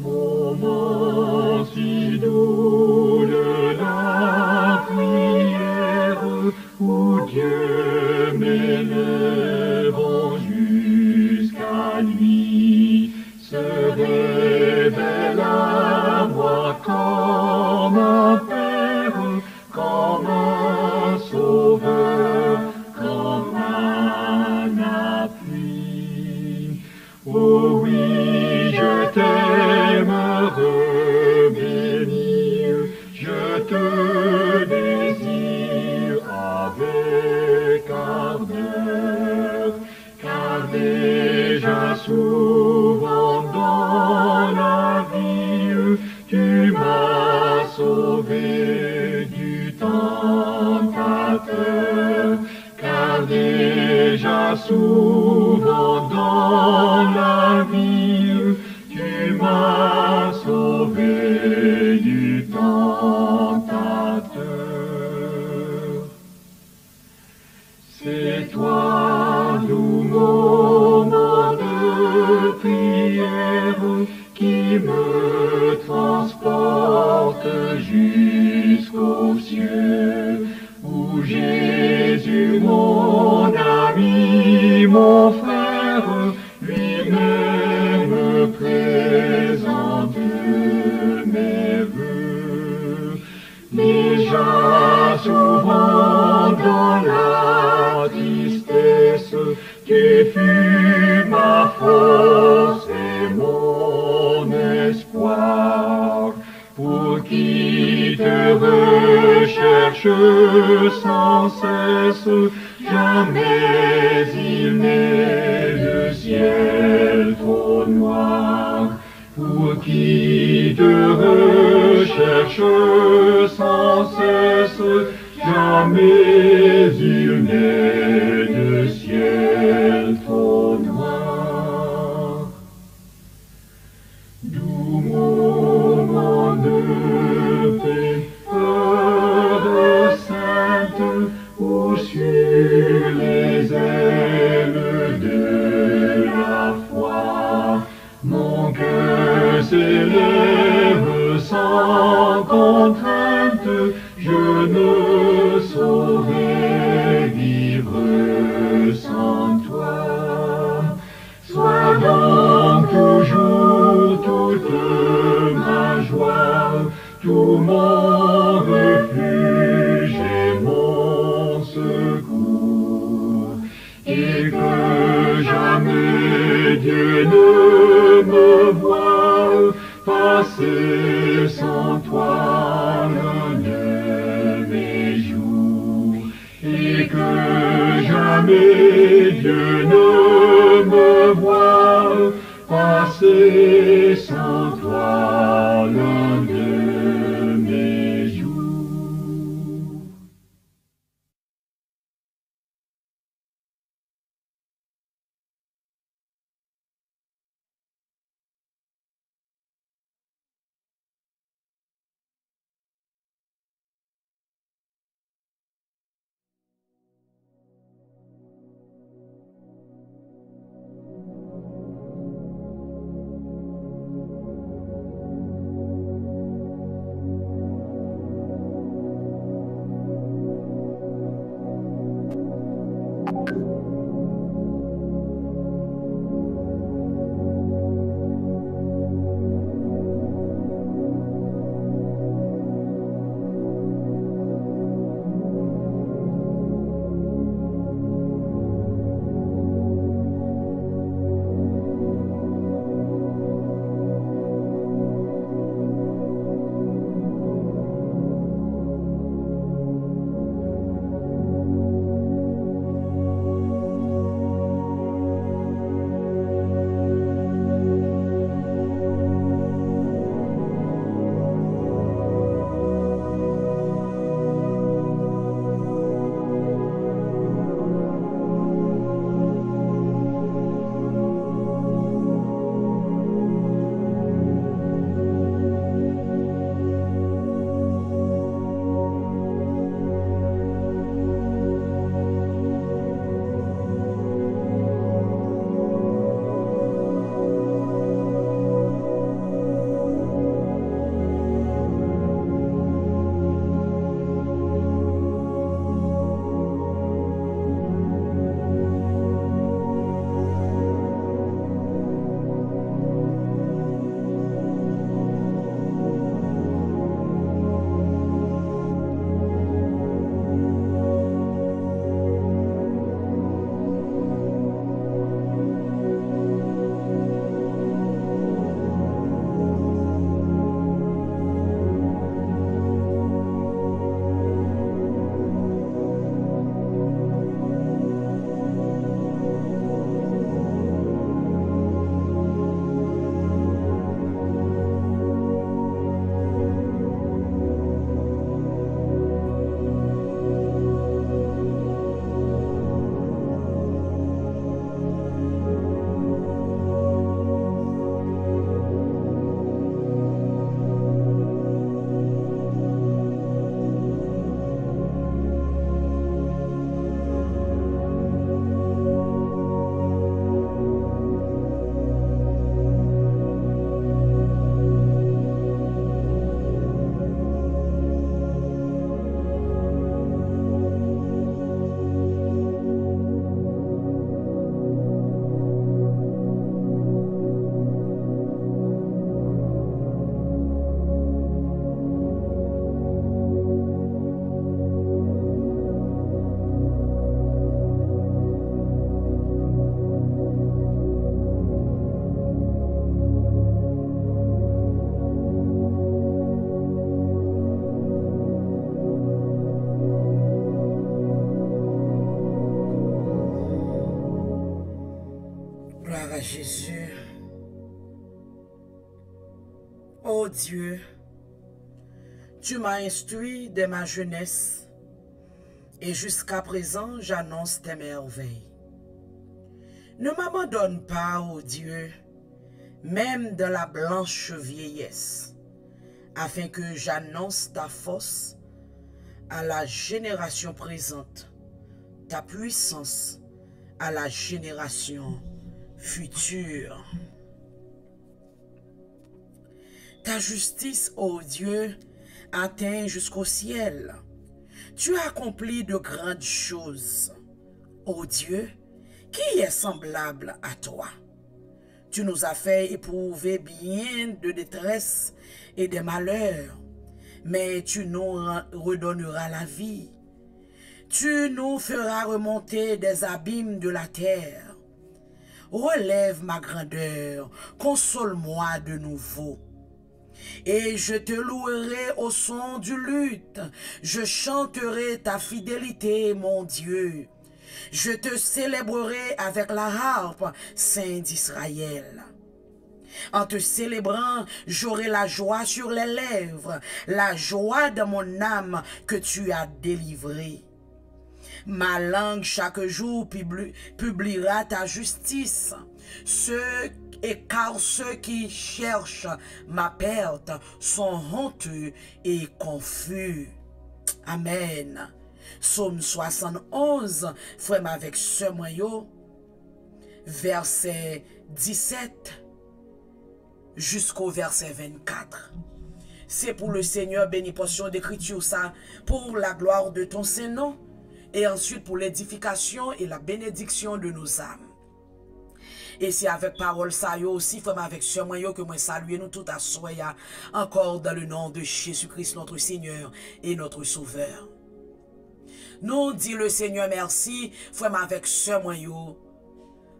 more. souvent dans la ville, tu m'as sauvé du tentateur. C'est toi, doux moment de prière, qui me transporte jusqu'à mon frère lui-même présente mes voeux. Déjà souvent dans la tristesse, tu fus ma force et mon espoir. Pour qui te recherche sans cesse, qui te recherche sans cesse, jamais. Dieu, tu m'as instruit de ma jeunesse et jusqu'à présent j'annonce tes merveilles. Ne m'abandonne pas, ô Dieu, même dans la blanche vieillesse, afin que j'annonce ta force à la génération présente, ta puissance à la génération future. Ta justice, ô Dieu, atteint jusqu'au ciel. Tu as accompli de grandes choses. Ô Dieu, qui est semblable à toi? Tu nous as fait éprouver bien de détresse et de malheurs, mais tu nous redonneras la vie. Tu nous feras remonter des abîmes de la terre. Relève ma grandeur, console-moi de nouveau. Et je te louerai au son du luth. Je chanterai ta fidélité, mon Dieu. Je te célébrerai avec la harpe, Saint d'Israël. En te célébrant, j'aurai la joie sur les lèvres, la joie de mon âme que tu as délivrée. Ma langue chaque jour publiera ta justice. Ceux, et car ceux qui cherchent ma perte sont honteux et confus. Amen. Psaume 71, frère avec ce moyen, verset 17 jusqu'au verset 24. C'est pour le Seigneur béni portion d'écriture ça, pour la gloire de ton Saint-Nom, et ensuite pour l'édification et la bénédiction de nos âmes. Et c'est avec parole ça aussi, frère, avec ce moyen que moi saluer nous tout à soi, encore dans le nom de Jésus-Christ, notre Seigneur et notre Sauveur. Nous dit le Seigneur merci, frère, avec ce moyen.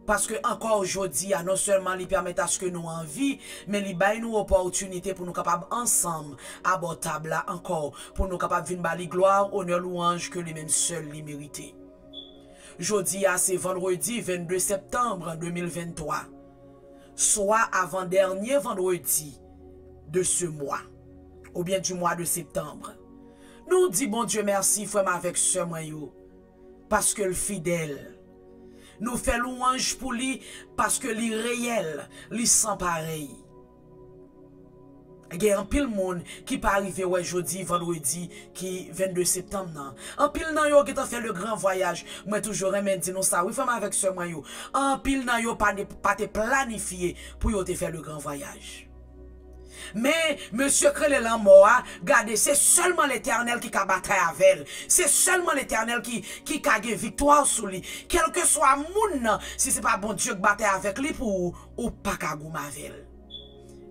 Parce que encore aujourd'hui, non seulement il permet à ce que nous en vie, mais il baille nous opportunité pour nous capables ensemble, abordable là encore, pour nous capables de venir gloire, honneur, louange que les mêmes seuls les mériter. Jodi c'est vendredi 22 septembre 2023. Soit avant-dernier vendredi de ce mois. Ou bien du mois de septembre. Nous dit bon Dieu merci frère avec ce moyen. Parce que le fidèle. Nous fait louange pour lui parce que lui réel, lui E gen an pil moun ki pa arrive wè jodi, vendredi, ki 22 septem nan. An pil nan yo ki ta fè le gran voyaj, mwen toujou remen di nou sa, wè fèman avèk seman yo. An pil nan yo pa, ne, pa te planifiye pou yo te fè le gran voyaj. Men, Monsie Krelelan Moa, gade, se solman l'Eternel ki ka batay avèl. Se solman l'Eternel ki, ki kage viktoar sou li. Kelke swa moun nan, si se pa bon Diyo ki batay avèk li pou ou, ou pa kagou mavèl.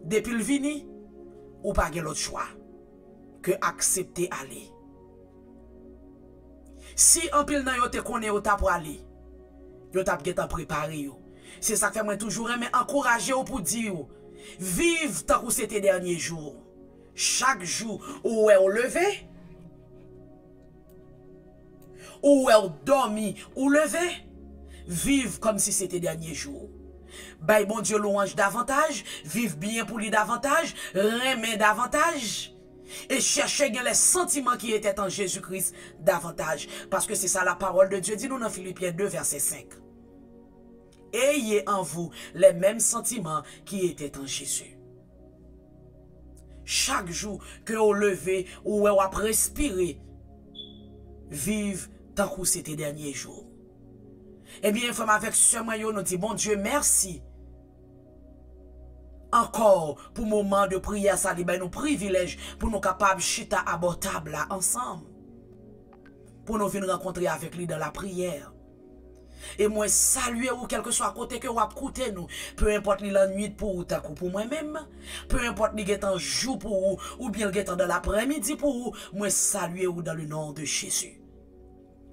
Depil vini, ou pa gen lot chwa ke aksepte ale. Si anpil nan yo te konen yo tap wale, yo tap gen tap prepare yo. Se sak fe mwen toujou remen ankoraje yo pou di yo, viv tak ou se te denye jou. Chak jou ou we ou leve, ou we ou domi ou leve, viv kom si se te denye jou. Bay bon Dieu louange davantage, vive bien pour lui davantage, remet davantage. Et chercher les sentiments qui étaient en Jésus-Christ davantage. Parce que c'est ça la parole de Dieu dit nous dans Philippiens 2, verset 5. Ayez en vous les mêmes sentiments qui étaient en Jésus. Chaque jour que vous levez ou vous respirez, vive tant que c'était dernier jour. Ebyen, fèm avèk seman yo nou ti, bon Diyo, mersi. Ankor pou mouman de priya sa li bay nou privilej pou nou kapab chita abotab la ansam. Pou nou vin renkontri avèk li dan la priyer. E mwen salye ou kelke so akote ke wap koute nou. Pe import li lan nwit pou ou takou pou mwen mèm. Pe import li getan jou pou ou ou bien getan dan la premidi pou ou. Mwen salye ou dan le nan de Jésus.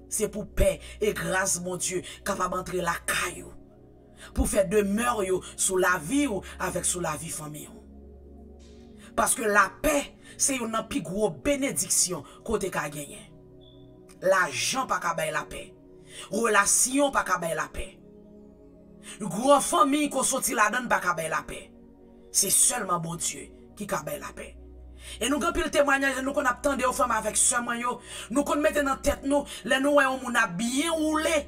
Se pou pe e grase mon Diyo kapab antre la kay yo. Pou fe demeur yo sou la vi yo avek sou la vi fami yo. Paske la pe se yon nan pi gwo benediksyon kote ka genyen. La jan pa ka bay la pe. Relasyon pa ka bay la pe. Gwo fami kon soti la dan pa ka bay la pe. Se selman bon Diyo ki ka bay la pe. E nou gen pil temwanyan, nou kon ap tende yo fèm avèk seman yo. Nou kon mette nan tèt nou, lè nou wè yon moun ap biyen roule.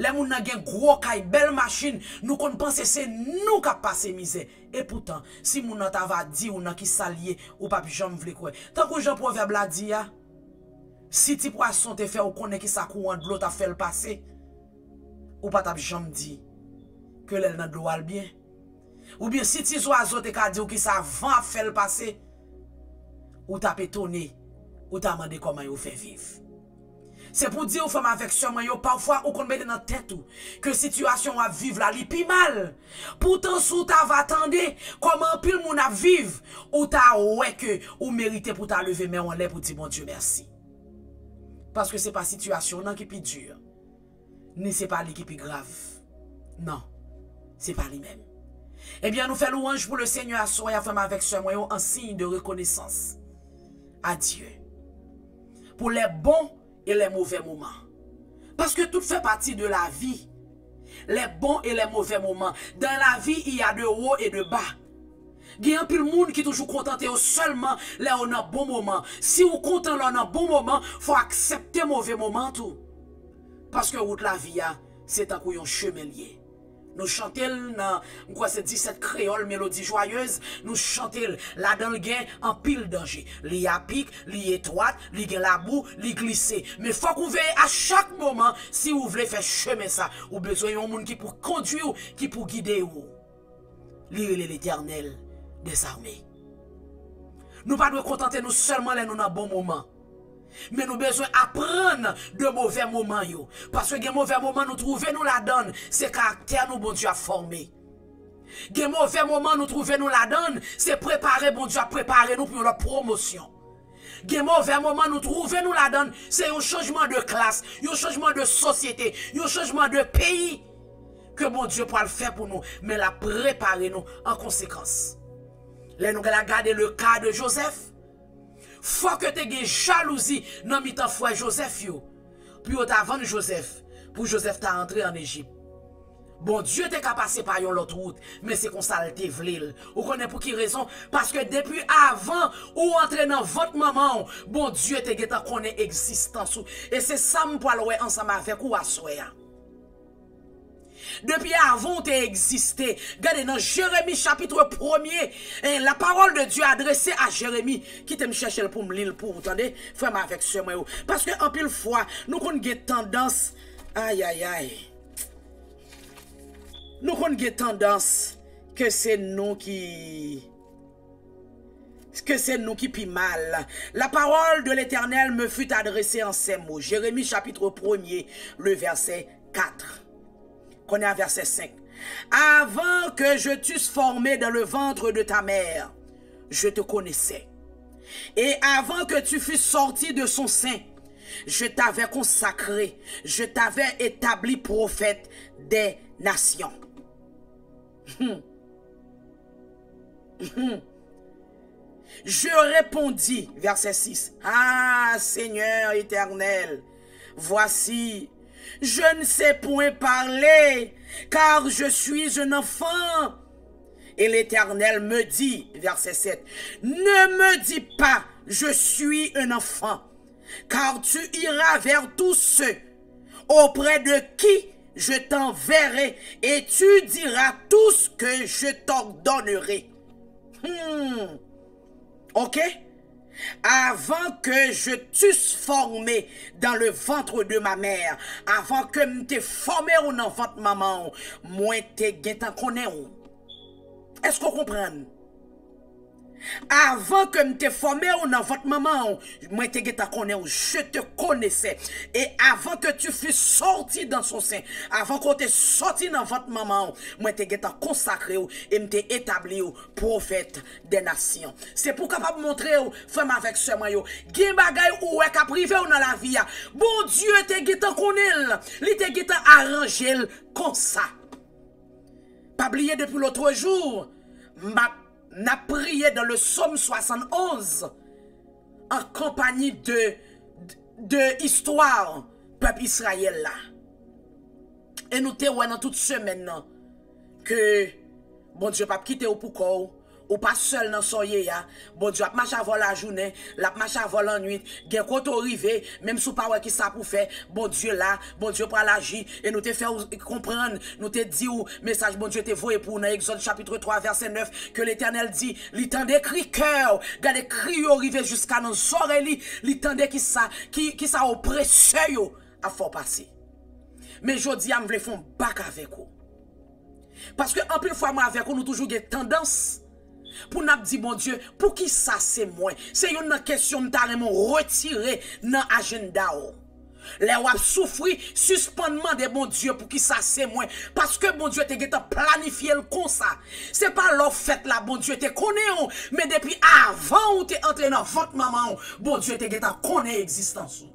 Lè moun nan gen gro kay, bel machin, nou kon pense se nou kap pase mize. E poutan, si moun nan ta va di ou nan ki salye, ou papi jom vle kwe. Tan kou jen proverb la di ya, si ti poason te fè ou konen ki sa kou an dlo ta fè l'pase, ou pat ap jom di, ke lè nan dlo al bien. Ou bien si ti zo azo te ka di ou ki sa van fè l'pase, ou tap etone, ou tap mande koman yo fe viv. Se pou di ou fèm aveksyonman yo, pafwa ou kon mède nan tèt ou, ke situasyon wap viv la li pi mal. Poutan sou ta va tende, koman pil moun ap viv, ou ta weke ou merite pou ta leve mè an lè pou ti bon Diyo mersi. Paske se pa situasyon nan ki pi dure, ni se pa li ki pi grav. Nan, se pa li mèm. Ebyen eh nou fè louanj pou le Seigneur asoy a fèm aveksyonman yo an sin de rekonesans. À Dieu. Pour les bons et les mauvais moments. Parce que tout fait partie de la vie. Les bons et les mauvais moments. Dans la vie, il y a de haut et de bas. Il y a un peu de monde qui est toujours contenté seulement là on a bon moment. Si vous content là on a bon moment, faut accepter mauvais moment tout. Parce que la vie, c'est un couillon chemin lié. Nous chantons dans quoi c'est 17 créoles mélodie joyeuse, nous chantons là dans le gain en pile danger. Li a pic, li étroite, li gen la boue, li glissé. Mais faut qu'on veille à chaque moment si vous voulez faire chemin ça, ou besoin d'un monde qui pour conduire qui pour guider vous. Lire l'éternel des armées. Nous pas nous contenter nous seulement là nous dans bon moment. Mais nous besoin apprendre de mauvais moments. Yo. Parce que les mauvais moments, nous trouvons nous la donne. C'est caractère nous, bon Dieu, a formé. Les mauvais moments, nous trouvons nous la donne. C'est préparer, bon Dieu, a préparé nous pour la promotion. Les mauvais moments, nous trouvons nous la donne. C'est un changement de classe, un changement de société, un changement de pays. Que bon Dieu pourra le faire pour nous, mais la préparer nous en conséquence. Là, nous regarder le cas de Joseph Fwa ke te gen jalousi nan mi tan fwa Joseph yo. Pi yo ta van Joseph. Pou Joseph ta antre an Egypt. Bon, Diyo te ka pase par yon lot route, men se konsalte vlil. Ou konen pou ki rezon, paske depi avan ou entre nan vot maman, bon, Diyo te geta konen eksistans ou. E se sam pou alwe ansama vek ou aswe ya. Depuis avant tu existé. Regardez dans Jérémie chapitre 1er, hein, la parole de Dieu adressée à Jérémie qui te chercher pour me lire pour entendez, frère avec ce moi. Parce que en pile fois, nous avons tendance aïe aïe aïe. Nous avons tendance que c'est nous qui que c'est nous qui pis mal. La parole de l'Éternel me fut adressée en ces mots. Jérémie chapitre 1er, le verset 4 qu'on à verset 5. Avant que je t'eusse formé dans le ventre de ta mère, je te connaissais. Et avant que tu fusses sorti de son sein, je t'avais consacré, je t'avais établi prophète des nations. Hmm. Hmm. Je répondis, verset 6, Ah Seigneur éternel, voici, je ne sais point parler, car je suis un enfant. Et l'Éternel me dit, verset 7, ne me dis pas, je suis un enfant, car tu iras vers tous ceux auprès de qui je t'enverrai, et tu diras tout ce que je t'ordonnerai. Hmm. OK? Avant que je t'eusse formé dans le ventre de ma mère, avant que je t'ai formé dans le ventre maman, moi t'ai connais. Est-ce qu'on comprend? Avan ke mte fome ou nan vot maman ou, mwen te geta konen ou, je te konese. E avan ke tu fi sorti dan son sen, avan kon te sorti nan vot maman ou, mwen te geta konsakre ou, e mte etabli ou, profet de nasyon. Se pou kapap montre ou, fèm avèk seman yo, gen bagay ou wèk aprive ou nan la viya. Ah. Bon Diyo te geta konel, li te geta aranjel konsa. Pabliye depi l'otre jour, map, n'a prié dans le psaume 71 en compagnie de, de, histoire peuple Israël là. Et nous te dans toute semaine ke bon Diyo pap kite ou pou kou, Ou pa sel nan soye ya. Bon diyo ap mache avon la jounen Lap mache avon lan nwit Gen koto rive Mem sou pa wè ki sa pou fe Bon diyo bon la Bon diyo pral aji E nou te fe ou kompren Nou te di ou Mesaj bon diyo te voye pou Nan exode chapitre 3 verset 9 Ke l'Eternel di Li tende kri kèw Gade kri yo rive Juska nan zore li Li tende ki sa Ki, ki sa opresye yo A fò pasi Men jodi am vle fon bak avek ou. Paske anpil fwa mwen avek ou Nou toujou gen tendans Pou nap di bon Diyo, pou ki sa se mwen? Se yon nan kesyon mta remon retire nan agenda ou. Le wap soufri suspendman de bon Diyo pou ki sa se mwen. Paske bon Diyo te geta planifiye l kon sa. Se pa lò fèt la bon Diyo te kone ou. Men depi avan ou te entre nan vant maman ou. Bon Diyo te geta kone eksistans ou.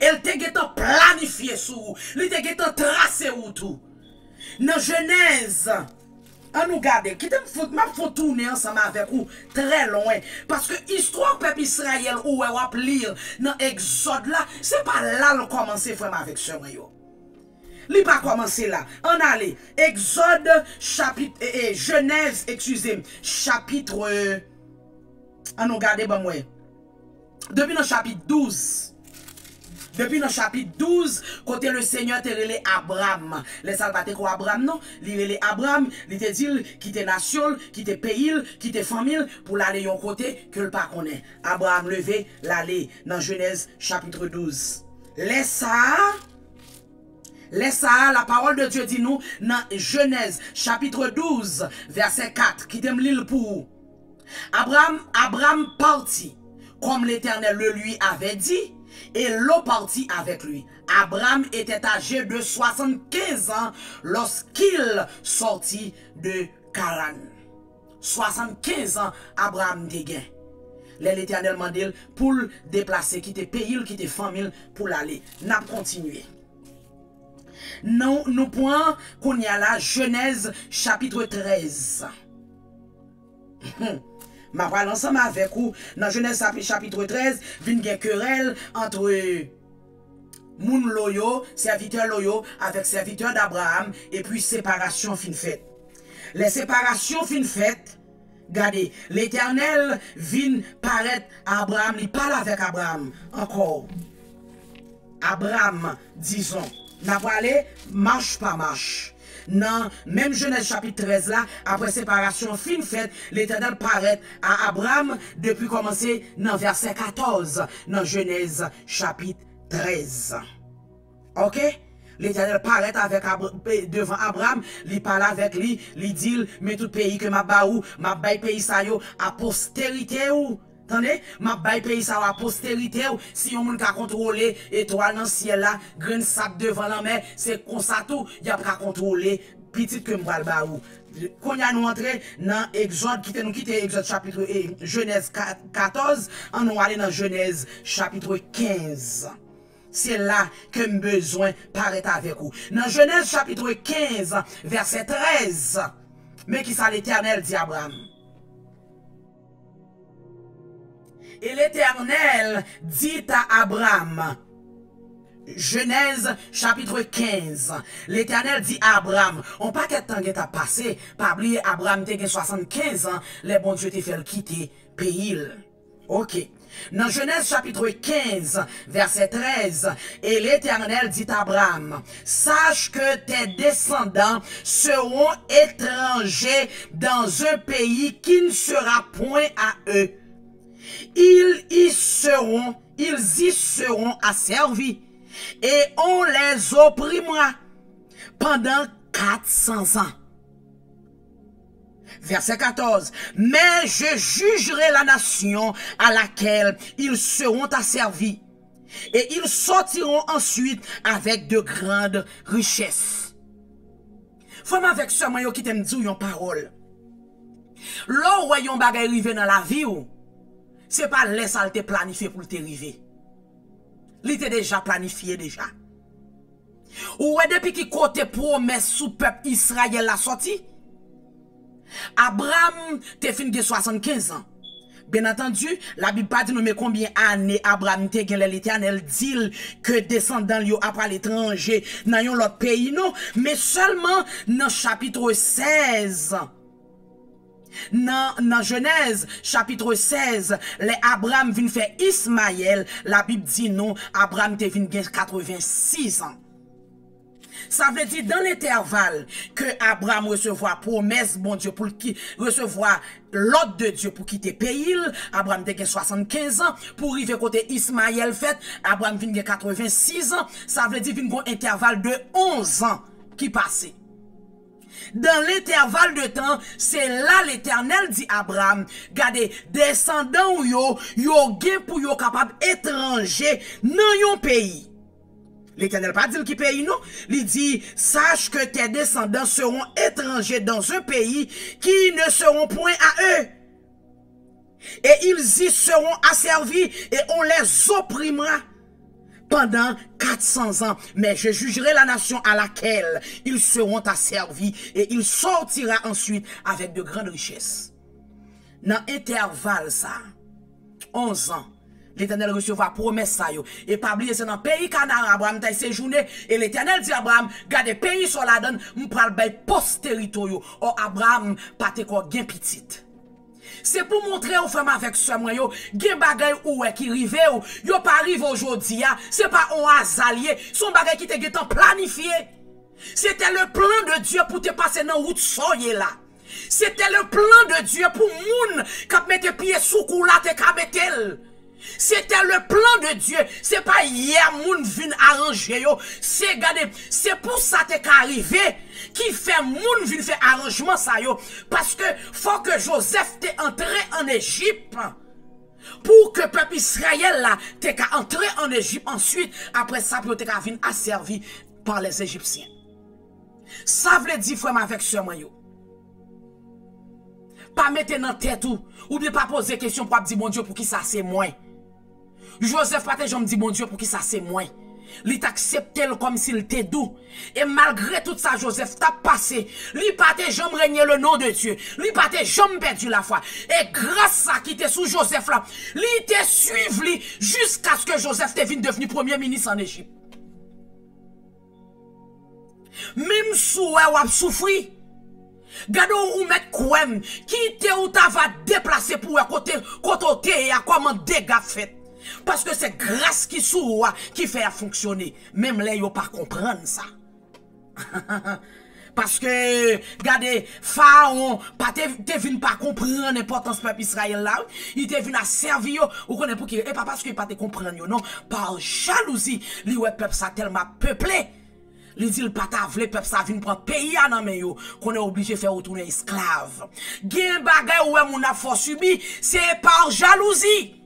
El te geta planifiye sou ou. Li te geta trase ou tou. Nan jenèz. An nou gade, kitem fote, m ap fote toune ansama avek ou, tre loin. Paske istwa pep Israel ou e wap lir nan egzod la, se pa la l komanse fwem avek semen yo. Li pa komanse la, an ale, egzod chapit, e, e, jenèz, eksuzim, chapitre, an nou gade ba mwen. debi nan chapit 12, Depi nan chapit 12, kote le seigneur te rele Abram. Le salbate ko Abram nan, li rele Abram, li te dil ki te nasyol, ki te peyil, ki te famil, pou lale yon kote ke l pa konen. Abram leve lale nan Genèse chapitre 12. Le sa... Lesa, la parole de Dieu dit nous dans Genèse chapitre 12 verset 4 qui t'aime l'île pour Abraham, Abraham partit comme l'Éternel le lui avait dit et l'eau partit avec lui. Abraham était âgé de 75 ans lorsqu'il sortit de Karan. 75 ans, Abraham dégain. L'éternel m'a dit pour le déplacer, quitter pays, quitter famille, pour l'aller. N'a continué. Non, nous point qu'on y a la Genèse chapitre 13. Ma pral ansama avek ou nan Genèse chapitre 13, vin gen kerel entre moun loyo, serviteur loyo, avek serviteur d'Abraham, e puis separasyon fin fèt. Le separasyon fin fèt, gade, l'Eternel vin paret Abraham, li pala avek Abraham, ankor. Abraham, dizon, na prale, marche pa marche. nan menm jenèl chapit 13 la, apre separasyon fin fèt, l'Eternel paret a Abraham depi komanse nan verset 14 nan jenèl chapit 13. Ok? L'Eternel paret Abra, devan Abraham, li pala vek li, li dil, men tout peyi ke ma ba ou, ma bay peyi sa yo, a posterite ou. Tande, ma bay peyi sa wa posterite ou, si yon moun ka kontrole, etwa nan siel la, gren sap devan la men, se konsato, yap ka kontrole, pitit ke mbral ba ou. Konya nou entre nan Exode, kite nou kite Exode chapitre eh, Genèse 14, an nou ale nan Genèse chapitre 15. C'est là que besoin paret avek ou. Nan Genèse chapitre 15, verset 13, me ki sa l'Eternel di Abraham. Et l'Eternel dit à Abraham, Genèse chapitre 15, l'Eternel dit à Abraham, on pa ket tan get a pase, pa bli Abraham gen 75 an, le bon Dieu te fel kite peyil. Ok, nan Genèse chapitre 15, verset 13, et l'Eternel dit à Abraham, sache que tes descendants seront étrangers dans un pays qui ne sera point à eux. Ils y seront, ils y seront asservis et on les opprimera pendant 400 ans. Verset 14. Mais je jugerai la nation à laquelle ils seront asservis et ils sortiront ensuite avec de grandes richesses. Femme avec ce moyen qui t'aime dire une parole. L'on voyons bagay rive dans la vie Se pa lè sal te planifiye pou te rive. Li te deja planifiye deja. Ou wè depi ki kote promes sou pep Israel la soti. Abraham te fin ge 75 an. Ben atendu, la Bib pa di nou me konbyen ane Abraham te gen lè lete ane el dil ke desan dan yo apra l'étranger nan yon lot peyi nou. Me selman nan chapitre 16 an. Nan, nan Genèse, chapitre 16, le Abraham vin fè Ismaël, la Bib di nou, Abraham te vin gen 86 an. Sa vle di dan l'interval ke Abraham resevoa promes bon Diyo pou ki resevoa lot de Diyo pou ki te peyil, Abraham te gen 75 an, pou rive kote Ismaël fèt, Abraham vin gen 86 an, sa vle di vin kon interval de 11 an ki pase. dans l'intervalle de temps, c'est là l'Éternel dit Abraham, gardez, descendant yo, yo gain pour yo capable étranger dans yon pays. L'Éternel pas dit qui pays non, il dit sache que tes descendants seront étrangers dans un pays qui ne seront point à eux. Et ils y seront asservis et on les opprimera. Pendant 400 ans. Mais je jugerai la nation à laquelle ils seront asservis et il sortira ensuite avec de grandes richesses. Dans intervalle ça, 11 ans, L'Éternel recevra promesse ça. Et pas oublier c'est dans pays Canaan Abraham séjourné et l'Éternel dit Abraham, garde pays sur la donne, m'pral bay postérito yo. Oh Abraham pas te gain petite. Se pou montre ou fèm avèk sè mwen yo, gen bagay ou wè ki rive yo, yo pa rive ojodi ya, se pa on azalye, son bagay ki te getan planifiye. Sete le plan de Diyo pou te pase nan wout soye la. Sete le plan de Diyo pou moun kap mette piye soukou la te kabetel. C'était le plan de Dieu. C'est pas hier moun vin arranger yo. C'est gade, c'est pour ça t'es arrivé qui fait moun vin fait arrangement ça yo parce que faut que Joseph t'est entré en Égypte pour que peuple Israël là t'es qu'à entrer en Égypte ensuite après ça t'es qu'à venir asservi par les Égyptiens. Ça veut dire frère avec ce yo. Pas mettre dans tête ou, ou bien pas poser question pour dire mon Dieu pour qui ça c'est moins. Joseph pas me dit mon Dieu pour qui ça c'est moi. Il t'accepté comme s'il était doux. Et malgré tout ça, Joseph t'a passé. Il pas jamais régner le nom de Dieu. Il pas jamais perdu la foi. Et grâce à qui était sous Joseph là, était suivi jusqu'à ce que Joseph devienne devenu premier ministre en Égypte. Même sous ou souffri. Gado ou met kouem, qui te ou ta va déplacer pour côté côté et à comment dégâts fait? Paske se grase ki sou wa ki fè a fonksyonè. Mem lè yo pa kompran sa. Paske gade faon pa te, te vin pa kompran n'importans pep Israel la. I te vin a servi yo ou konen pou ki. Eh, e pa paske pa te kompran yo non. Par jalousi li we pep sa telman peple. Li di l pata vle pep sa vin pran peyi anan men yo Konen oblije fe otounen esklav Gen bagay ouwe moun a fò subi Se par jalousi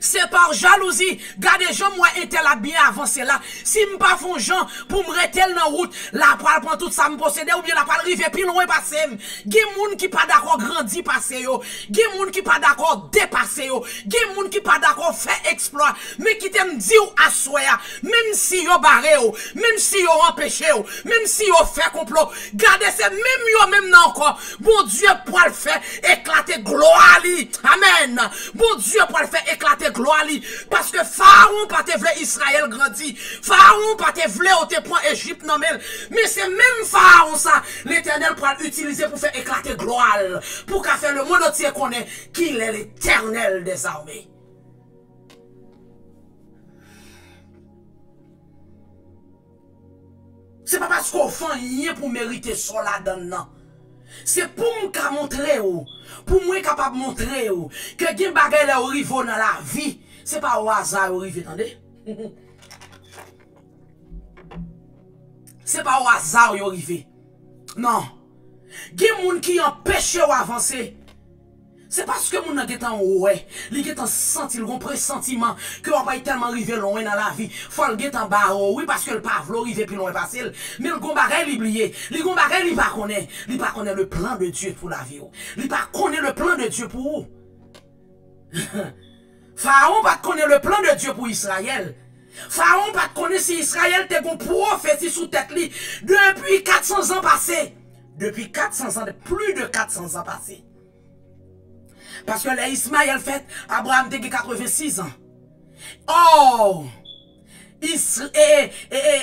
Se par jalouzi, gade jom mwen ente la bine avanse la. Si m pa fon jan pou m retel nan route, la pral pran tout sa m posede ou bien la pral rive pil wè pase m. Gen moun ki pa dako grandi pase yo. Gen moun ki pa dako depase yo. Gen moun ki pa dako fe eksploit. Me ki te m di ou aswaya. Mem si yo bare yo. Mem si yo empeshe yo. Mem si yo fe complot. Gade se mem yo mem nan kon. Bon Diyo pral fe eklate gloa li. Amen. Bon Diyo pral fe eklate gloire parce que Pharaon pas te voulu Israël grandi. Pharaon pas te voulu au te point Égypte mais c'est même Pharaon ça l'Éternel pour l'utiliser pour faire éclater gloire pour qu'à faire le monde entier connaît qu'il est l'Éternel des armées. C'est pas parce qu'on fait rien pour mériter cela Se pou mwen ka montre ou, pou mwen kapap montre ou, ke gen bagay la ou rivo nan la vi, se pa ou azar ou rive, tande? se pa ou azar ou rive. Nan, gen moun ki yon peche ou avanse, Se paske moun nan getan ouwe, li getan sentil goun presentiman ke wapay telman rive louen nan la vi. Fol getan ba ouwe, paske l pa vlo rive pi louen pasil. Men l goun bare li bliye, li goun bare li pa konen. Li pa konen le plan de Diyo pou la vi ou. Oh. Li pa konen le plan de Diyo pou ou. Faron pa konen le plan de Diyo pou Israel. Faron pa konen si Israel te goun profesi sou tet li. Depi 400 an pase. Depi 400 an, plus de 400 an pase. Paske le Ismael fèt, Abraham te ge 86 an. Or, Isra, e, e, e, e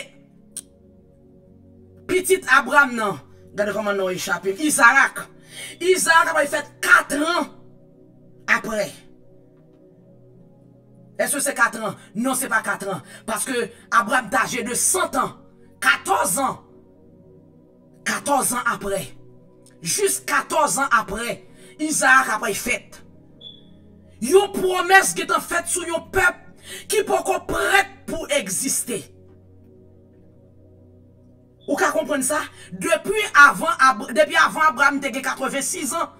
pitit Abraham nan, gade koman nou e chapil, Isarak. Isarak apay fèt 4 an apre. Eswe se 4 an? Non se pa 4 an. Paske Abraham taje de 100 an. 14 an. 14 an apre. Jus 14 an apre. Isaac a fait. Une promesse qui est faite sur un peuple qui encore prêt pour exister. Ou ka ça? Depuis avant, depuis avant Abraham te 86 ans,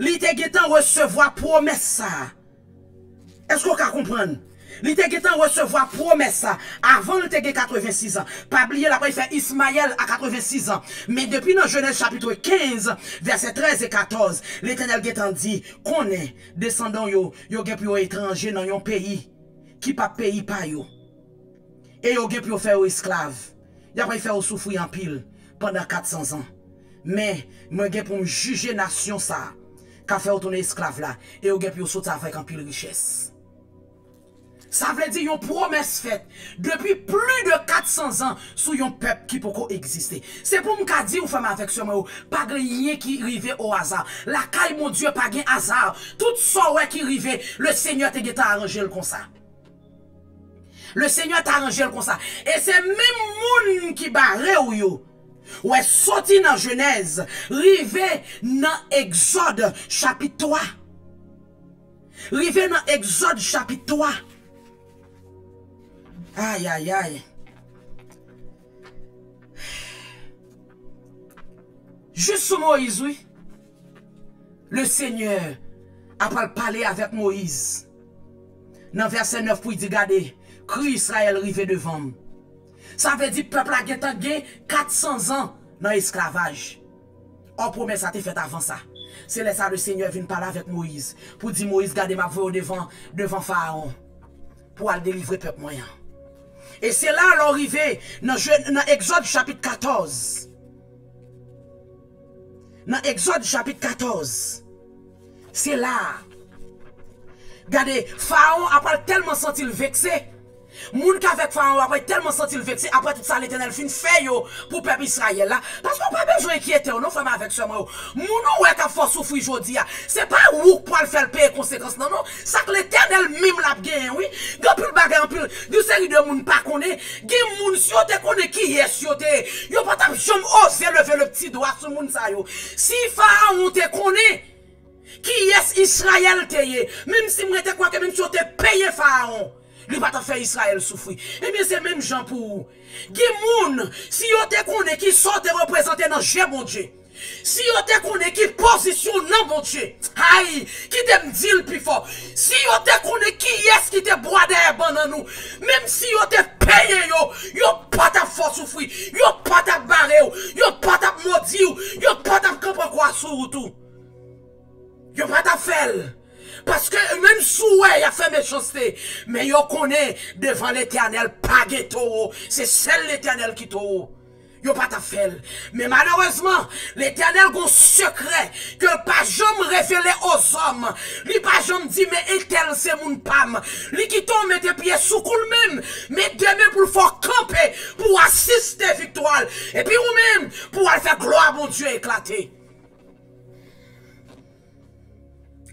il te getan recevoir promesse ça. Est-ce qu'on ka? Il te getan recevoir promesse. Avant il te 86 ans. Pas oublier la fait Ismaël à 86 ans. Mais depuis dans Genèse chapitre 15, verset 13 et 14, l'Éternel getan dit, qu'on est descendant yo, yo gen pour étranger dans yon pays qui pas pays pa yo. Et yo gen pour faire esclave. Y a pas fait souffrir en pile pendant 400 ans. Mais moi gen pour juger nation ça qu'a fait ton esclave là et yo gen pour sauter avec en pile richesse. Sa vle di yon promes fet Depi pli de 400 an Sou yon pep ki poko egziste. Se pou mka di ou fèm avèk seman ou Pagre yè ki rive o azar. La kay mon dieu pagre azar. Tout so wè ki rive Le seigneur te geta aranje l kon sa Le seigneur te aranje l kon sa E se mèm moun ki bare ou yo Ou e soti nan jenèz Rive nan exode chapit 3 Rive nan exode chapit 3 Aïe, aïe, aïe. Juste sur Moïse, oui. Le Seigneur a parlé avec Moïse. Dans verset 9, pour dire, regardez, cri Israël rivé devant. Ça veut dire peuple a gagné 400 ans dans l'esclavage. On promet ça, t'es fait avant ça. C'est là ça le Seigneur vient parler avec Moïse. Pour dire Moïse, gardez ma voix devant, devant Pharaon. Pour aller délivrer peuple moyen. E se la lorive nan, nan Exode chapit 14. Nan Exode chapit 14. Se la. Gade, Faon apal telman sentil vekse. Moun ka vek fwa an wakoy telman sentil vekse apre tout sa l'Eternel fin fè yo pou pep Israel la. Paske ou pa bejwen ki ete ou nou fèman vek seman ou. Moun ou wè ka fò soufri jodi ya. Se pa wouk pou al fèl peye konsekans nan nou. Sak l'Eternel mim lap gen oui. Gè pil bagè an pil. Gè seri de moun pa konè. Gè moun si yo te konè ki yes yo te. Yo patap jom ose leve le pti doa sou moun sa yo. Si fwa an ou te konè. Ki yes Israel te ye. Mim si mwen te kwa ke mim si yo te peye fwa an. li pata fe Israel soufri. Ebyen eh se menm jan pou ou. Ge moun, si yo te konen ki sote represente nan jè bon dje, si yo te konen ki posisyon nan bon dje, hay, ki te mdil pi fo, si yo te konen ki yes ki te boade e ban nan nou, menm si yo te peye yo, yo pata fo soufri, yo pata bare yo, yo pata modi yo, yo pata kampa kwa sou ou tou. Yo pata fel. Faire. Parce que même souhait, il a fait méchanceté. Mais yo connaît devant l'éternel, pas ghetto. C'est celle l'éternel qui t'a Yo pas ta. Mais malheureusement, l'éternel a un secret que pas jamais révélé aux hommes. Li pas jamais dit, mais éternel c'est mon pam. Li qui tombe mette pieds sous coule même. Mais demain pour faire camper, pour assister victoire. Et puis ou même, pour faire gloire à mon Dieu éclater.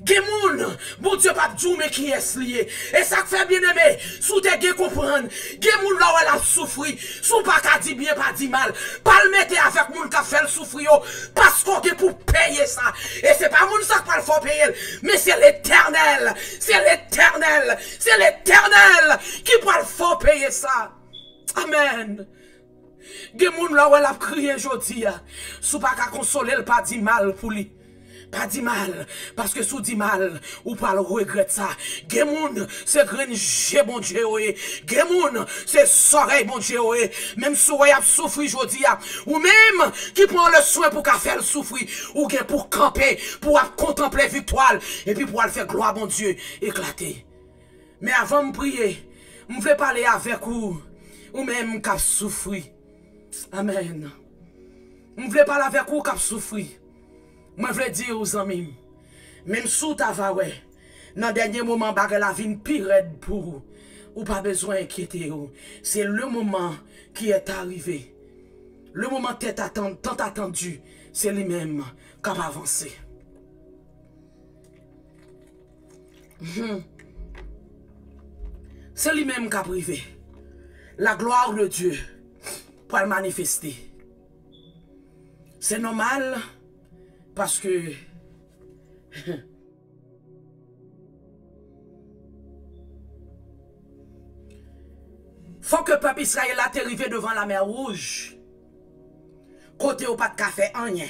Gen moun, bon diyo pap djoume ki es liye. E sak fe bieneme, sou te gen kompran. Gen moun la wè la soufri, sou pa ka di bien, pa di mal. Pal mette avèk moun ka fel soufri yo, pasko gen pou peye sa. E se pa moun sak pal fò peye, me se l'Eternel, se l'Eternel, se l'Eternel ki pal fò peye sa. Amen. Gen moun la wè la priye jodi ya, sou pa ka konsole l pa di mal pou li. Pas dit mal, parce que sous dit mal, ou pas le regret ça. Gemoun, c'est grenje bon Dieu, Gemoun, c'est soleil bon Dieu, même vous a souffri aujourd'hui, ou même qui prend le soin pour qu'à faire souffrir, ou pour camper, pour contempler victoire, et puis pour faire gloire bon Dieu, éclater. Mais avant de prier, je veux parler avec vous, ou même qu'à souffrir. Amen. Je vle pas avec vous qui souffrir. Mwen vle di ou zanmim, mem sou ta vawe, nan denye mouman bagè la vin pi red pou ou, ou pa bezwen enkyete ou. Se le mouman ki et arrive, le mouman tet attendu, tant attendu, se li mem kap avanse. Hmm. Se li mem kap rive, la gloar de Diyo pou al manifesti. Se nomal, Paske... Fok ke pep Israel la terive devan la mer rouge, kote ou pat kafe anyen.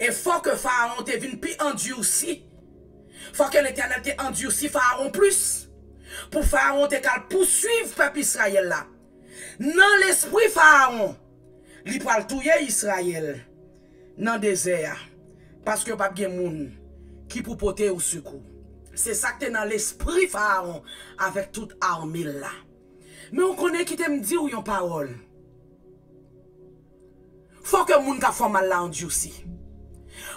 E fok ke Faron te vin pi andyousi, fok ke l'Eternel te andyousi Faron plus, pou Faron te kal pousuiv pep Israel la. Nan l'esprit Faron, li pal touye Israel. nan dezeya, paske pap gen moun ki pou pote ou sukou. Se sakte nan l'esprit faron, avek tout armil la. Me ou konen ki te mdi ou yon parol. Fwa ke moun ka fwa mal la an di ou si.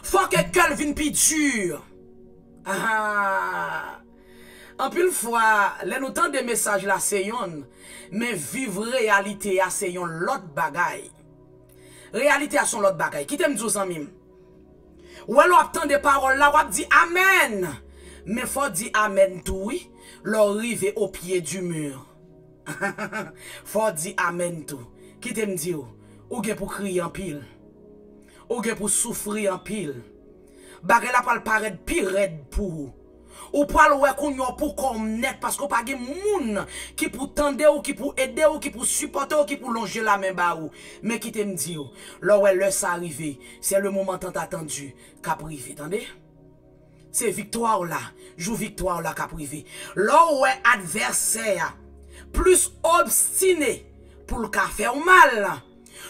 Fwa ke kel vin pi djur. Ah, an pil fwa, le nou tan de mesaj la se yon, men viv realite ya se yon lot bagay. realite a son lot bagay. Kite mdjou san mim. Ou el wap tan de parol la wap di amen. Men fò di amen toui, lò rive o pye du mur. fò di amen tou. Kite mdi ou, ou gen pou kri an pil. Ou gen pou soufri an pil. Bagay la pal paret pi red pou ou. Ou pral wè koun yo pou kom net Pasko pa gen moun ki pou tende ou Ki pou ede ou, ki pou supporte ou Ki pou longe la men ba ou. Men ki te mdi ou, lò wè lè sa arrive Se le mouman tant attendu Ka prive, tende? Se victoire ou la, jou victoire ou la ka prive. Lò wè adversè Plus obstine Pou l ka fè ou mal.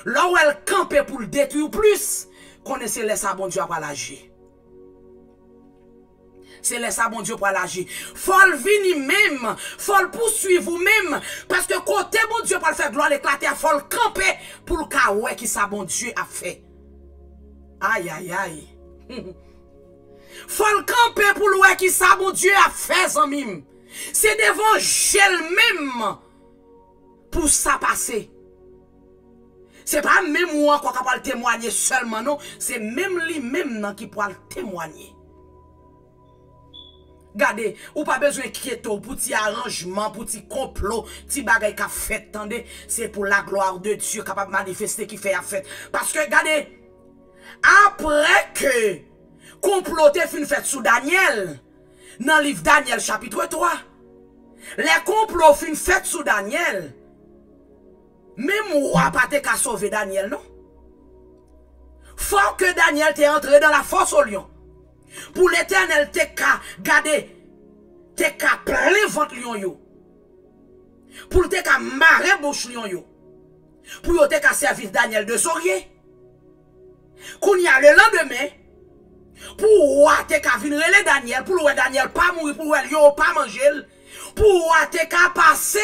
Lò wè l kampe pou l detu ou plus Kone se lè sa bon diwa pral aje Se lè sa bon Diyo pral aji. Fol vini mèm, fol pousuiv ou mèm, paske kote bon Diyo pral fè gloan l'eklate, fol kampe pou l'ka wè ki sa bon Diyo a fè. Ay, ay, ay. Fol kampe pou l'wè ki sa bon Diyo a fè zan mim. Se devan jel mèm pou sa pase. Se pa mèm ou an kwa kapal temwanyen selman nou, se mèm li mèm nan ki pral temwanyen. Gade, ou pa bezwen kieto pou ti aranjman, pou ti complot, ti bagay ka fèt, tande, se pou la gloire de Diyo kapap manifeste ki fè a fèt. Paske gade, apre ke komplote fin fèt sou Daniel, nan liv Daniel chapitre 3, le komplot fin fèt sou Daniel, mèm wap ate ka sove Daniel, non? Fòk ke Daniel te entre dan la fòs o lion, Pour l'éternel te qu'à garder, te qu'à plein ventre lion yo. Pour te qu'à marrer bouche lion yo. Pour te qu'à servir Daniel de saurier. Qu'on y a le lendemain, pour roi te qu'à venir Daniel, pour le Daniel pas mourir, pour le yo pas manger, pour roi te qu'à passer,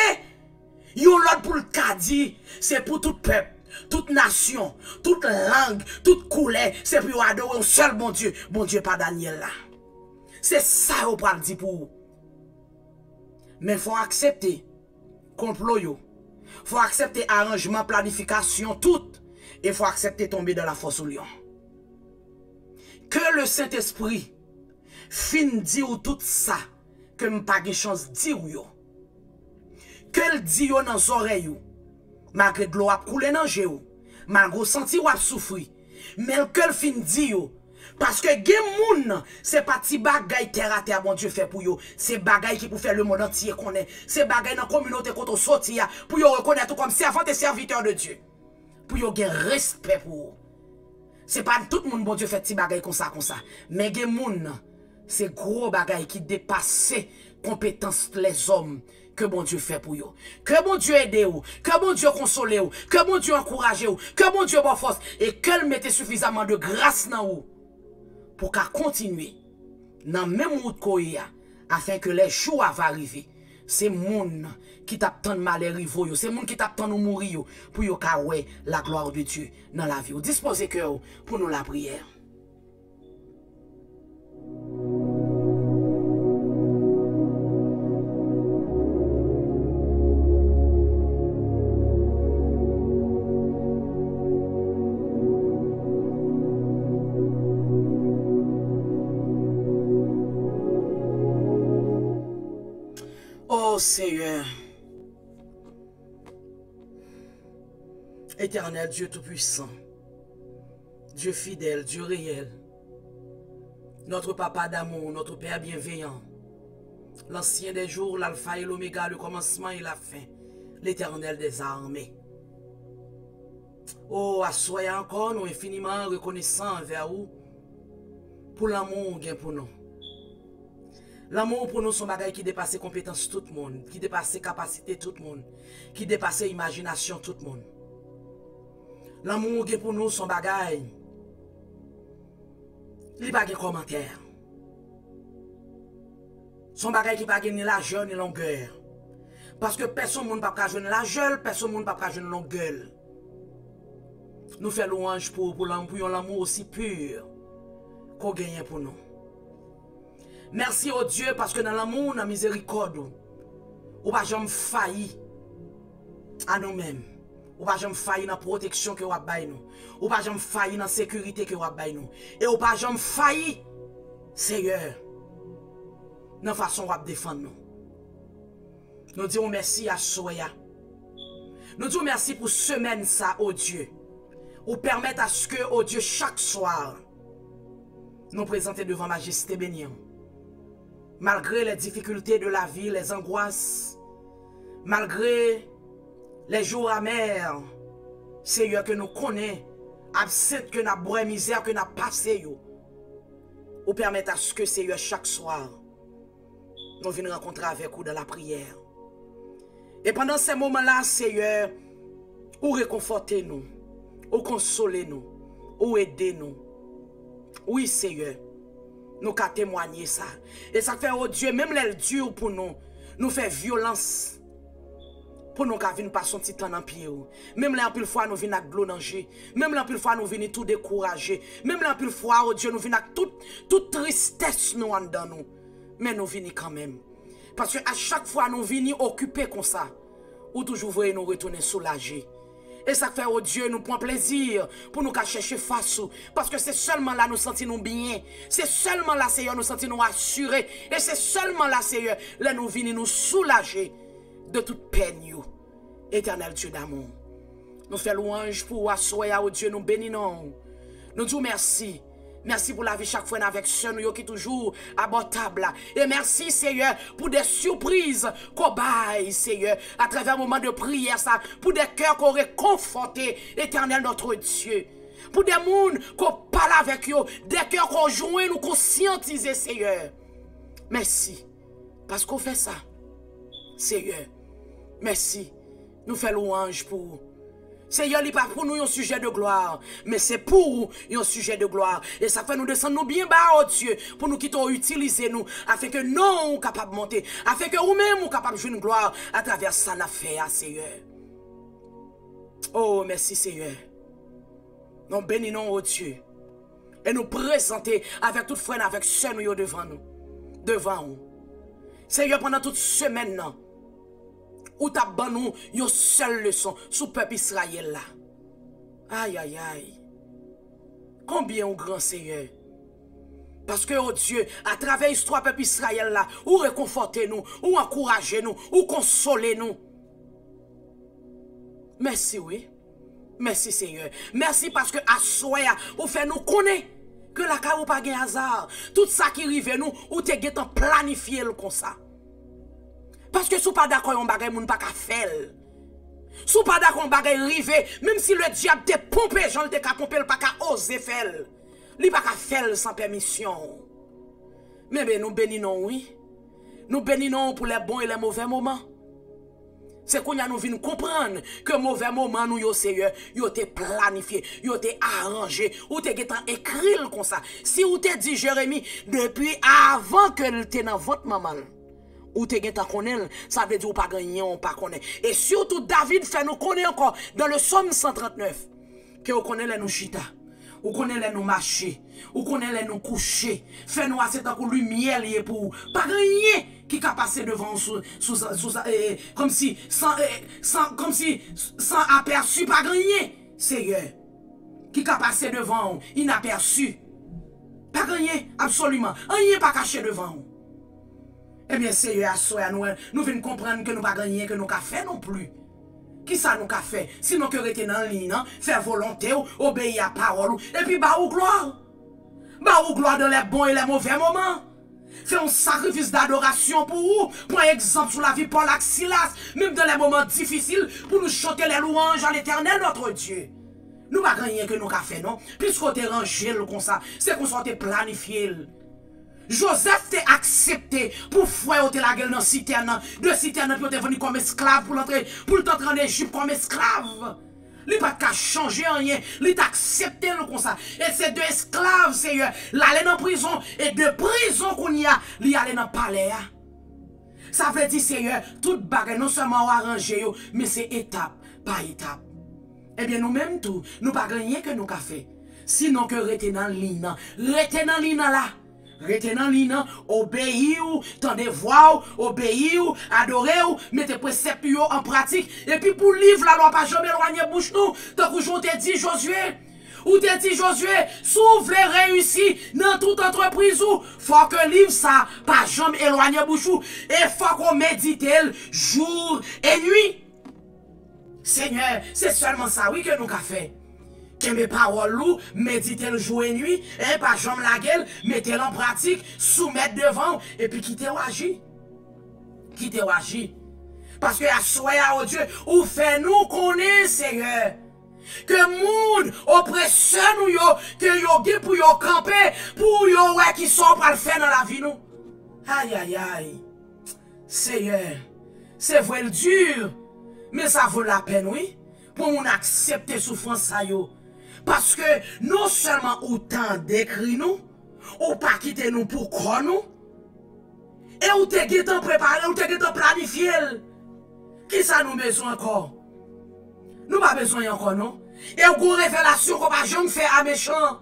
Yon l'autre pour le dit, c'est pour tout peuple, toute nation, toute langue, toute couleur, c'est pour adorer un seul bon Dieu. Bon Dieu, pas Daniel là. C'est ça qu'on parle dit pour vous. Mais il faut accepter complot Il faut accepter arrangement, planification, tout. Et faut accepter tomber dans la fosse au lion. Que le Saint-Esprit fin tout ça, que je pas de chance de dire Quel dit dans oreilles malgré de l'eau a coulé dans jeu malgré senti ou a souffri mais quel fin dit parce que gen moun c'est pas ti bagay terre à terre bon Dieu fait pour yo. C'est bagay qui pour faire le monde entier connaît. C'est bagay dans communauté quand sorti pour yo reconnaître comme servant et serviteur de Dieu. Pour yo gen respect pour c'est pas tout le monde bon Dieu fait ti bagay comme ça comme ça. Mais gen moun c'est gros bagay qui dépasse compétence les hommes que bon Dieu fait pour vous. Que bon Dieu aide vous. Que bon Dieu console vous. Que bon Dieu encourage vous. Que bon Dieu bon force. Et qu'elle mette suffisamment de grâce dans vous. Pour qu'elle continue dans même route afin que les jours vont arriver. c'est moun qui t'attend malheur yo, c'est moun qui t'attend nous mourir pour yo ka la gloire de Dieu dans la vie. Disposez cœur pour nous la prière. Seigneur, éternel Dieu Tout-Puissant, Dieu fidèle, Dieu réel, notre Papa d'amour, notre Père bienveillant, l'ancien des jours, l'alpha et l'oméga, le commencement et la fin, l'éternel des armées. Oh, soyez encore nous infiniment reconnaissants envers vous pour l'amour qu'il pour nous. L'amour pour nous, son bagage qui dépasse compétences tout le monde, qui dépasse capacité tout le monde, qui dépasse imagination tout le monde. L'amour pour nous, son bagage, il n'y a pas de commentaire. Son bagage qui n'a pas ni largeur ni longueur. Parce que personne ne peut pas jouer la gueule, personne ne peut pas jouer longueur. Nous faisons louange pour, pour l'amour aussi pur qu'on gagne pour nous. Merci au Dieu parce que dans l'amour, dans la miséricorde, ou pas jamais failli à nous-mêmes. Ou pas jamais failli dans la protection que vous avez nous. Ou pas jamais failli dans la sécurité que vous avez nous. Et ou pas jamais failli, Seigneur, dans la façon de défendre nous. Nous disons merci à Soya. Nous disons merci pour semaine ça, oh Dieu. Ou permettre à ce que, oh Dieu, chaque soir, nous présenter devant Majesté bénie malgré les difficultés de la vie, les angoisses, malgré les jours amers, Seigneur, que nous connaissons, absent que nous bois misère que nous passé, ou permettre à ce que, Seigneur, chaque soir, nous venons rencontrer avec vous dans la prière. Et pendant ces moments-là, Seigneur, ou réconfortez nous, ou consolez nous, ou aidez nous. Oui, Seigneur nous qu'à témoigner ça. Et ça fait, oh Dieu, même les dur pour nous, nous fait violence. Pour nous qu'à venir pas petit temps en pied. Même là, pile fois, nous venons avec l'eau. Même là, pile fois, nous venons tout décourager. Même là, pile fois, oh Dieu, nous venons avec toute, tristesse nous en dedans nous. Mais nous venons quand même. Parce que à chaque fois, nous venons occupés comme ça. Ou toujours voyez nous retourner soulagés. Et ça fait, oh Dieu, nous prend plaisir pour nous chercher face. Parce que c'est seulement là nous sentons bien. C'est seulement là, Seigneur, nous sentons assurés. Et c'est seulement là, Seigneur, là nous venons nous soulager de toute peine. Éternel Dieu d'amour. Nous faisons louange pour assoyer, oh Dieu, nous bénissons. Nous disons merci. Merci pour la vie chaque fois avec ce nous qui toujours abordable. Et merci Seigneur pour des surprises qu'on baille Seigneur à travers un moment de prière ça pour des cœurs qu'on réconforté éternel notre Dieu. Pour des mondes qu'on parle avec eux, des cœurs qu'on joint nous conscientiser Seigneur. Merci parce qu'on fait ça. Seigneur. Merci. Nous faisons louange pour Seigneur, n'est pas pour nous un sujet de gloire, mais c'est pour nous un sujet de gloire. Et ça fait nous descendre nous bien bas, oh Dieu, pour nous quitter utiliser nous, afin que nous sommes capables de monter, afin que nous-mêmes sommes capables de jouer une gloire à travers ça, n'a fait, Seigneur. Oh, merci, Seigneur. Nous bénissons, oh Dieu. Et nous présenter avec toute frère, avec ceux nous devant nous. Devant nous. Seigneur, pendant toute semaine, non, ou ta ban nou yo sel leson sou pep Israel la. Ay, ay, ay. Konbyen ou gran seye? Paske, o oh Diyo, a travè istwa pep Israel la, ou rekonforte nou, ou ankouraje nou, ou konsole nou. Mersi, oui. Mersi, Seigneur. Mersi paske aswaya ou fè nou konè ke la ka ou pa gen azar. Tout sa ki rive nou, ou te getan planifiye l kon sa. Paske sou pa dakoy yon bagay moun pa ka fel. Sou pa dakoy yon bagay rive, mèm si le diap te pompe, jan te ka pompe, l pa ka ose fel. Li pa ka fel san permisyon. Mèbe nou beninon, oui. Nou beninon pou le bon et le mauvais moment. Se kon ya nou vin kompran ke mouvè mouman nou yo seye, yo te planifiye, yo te aranje, ou te getan ekril kon sa. Si ou te di Jeremie, depi avan ke lte nan vot maman, ou te gen ta konen, sa ve di ou pa ganyen ou pa konen. Et surtout David fè nou konen ankon, dans le Somme 139, ke ou konen lè nou chita, ou konen lè nou mache, ou konen lè nou kouche, fè nou ase takou lumiè liye pou ou, pa ganyen ki ka pase devan sou, sou, sou, eh, kom si, san, eh, san, kom si, san aperçu, pa ganyen, seye, ki ka pase devan ou, inaperçu, pa ganyen, absolument, ganyen pa kache devan ou. Ebyen seye aswe anou, nou ven komprende ke nou pa ganyen, ke nou ka fe non plu. Ki sa nou ka fe? Sinon ke rete nan li nan, fe volonte ou, obeye a parol ou, epi ba ou gloa. Ba ou gloa de le bon e le mouve mouman. Fe un sakrifis d'adorasyon pou ou, pou an ekzamp sou la vi Paul Axilas, mèm de le mouman difisil, pou nou chote le louange an eternel notre Dieu. Nou pa ganyen ke nou ka fe, non? Pis kote ranjel kon sa, se kon sa te planifiel. Joseph te aksepte pou fwe ou te la gel nan siten nan. De siten nan pi ou te veni kom esklav pou l'antre, pou l'antre an Egypt kom esklav. Li pat ka chanje anyen, li ta aksepte nou kon sa. E se de esklav seye, la le nan prison, e de prison kon ya, li ale nan pale ya. Sa vle di seye, tout bagay non seman ou aranje yo, me se etap, eh pa etap. Ebyen nou menm tou, nou pa ganyen ke nou ka fe. Sinon ke rete nan li nan, rete nan li nan la. retenan li nan, obeyi ou, tande vwa ou, obeyi ou, adore ou, mette presep yo an pratik, epi pou liv la lwa pa jom elwanye bouch nou, tak ou joun te di Josue, ou te di Josue, sou vle reyusi nan tout entreprise ou, fwa ke liv sa pa jom elwanye bouch ou, e fwa kon medite el jour e nwi. Seigneur, se seulement sa oui ke nou ka fey. Keme parol lou, medite l jou e nwi, e pa jom la gel, mette l an pratik, soumet devan, e pi kite waji. Kite waji. Paske aswaya o Diyo, ou fe nou konen seye. Ke moun oprese nou yo, ke yo ge pou yo kampe, pou yo we ki son pral fe nan la vi nou. Ayayay. Seye, se vwe l dur, me sa vwe la pen oui, pou moun aksepte soufran sa yo. Paske nou selman ou tan dekri nou, ou pa kite nou pou kon nou, e ou te getan prepare, ou te getan planifiye l. Ki sa nou bezon ankon? Nou pa bezon yankon nou? E ou kon revelasyon kon pa jom fe a mechan,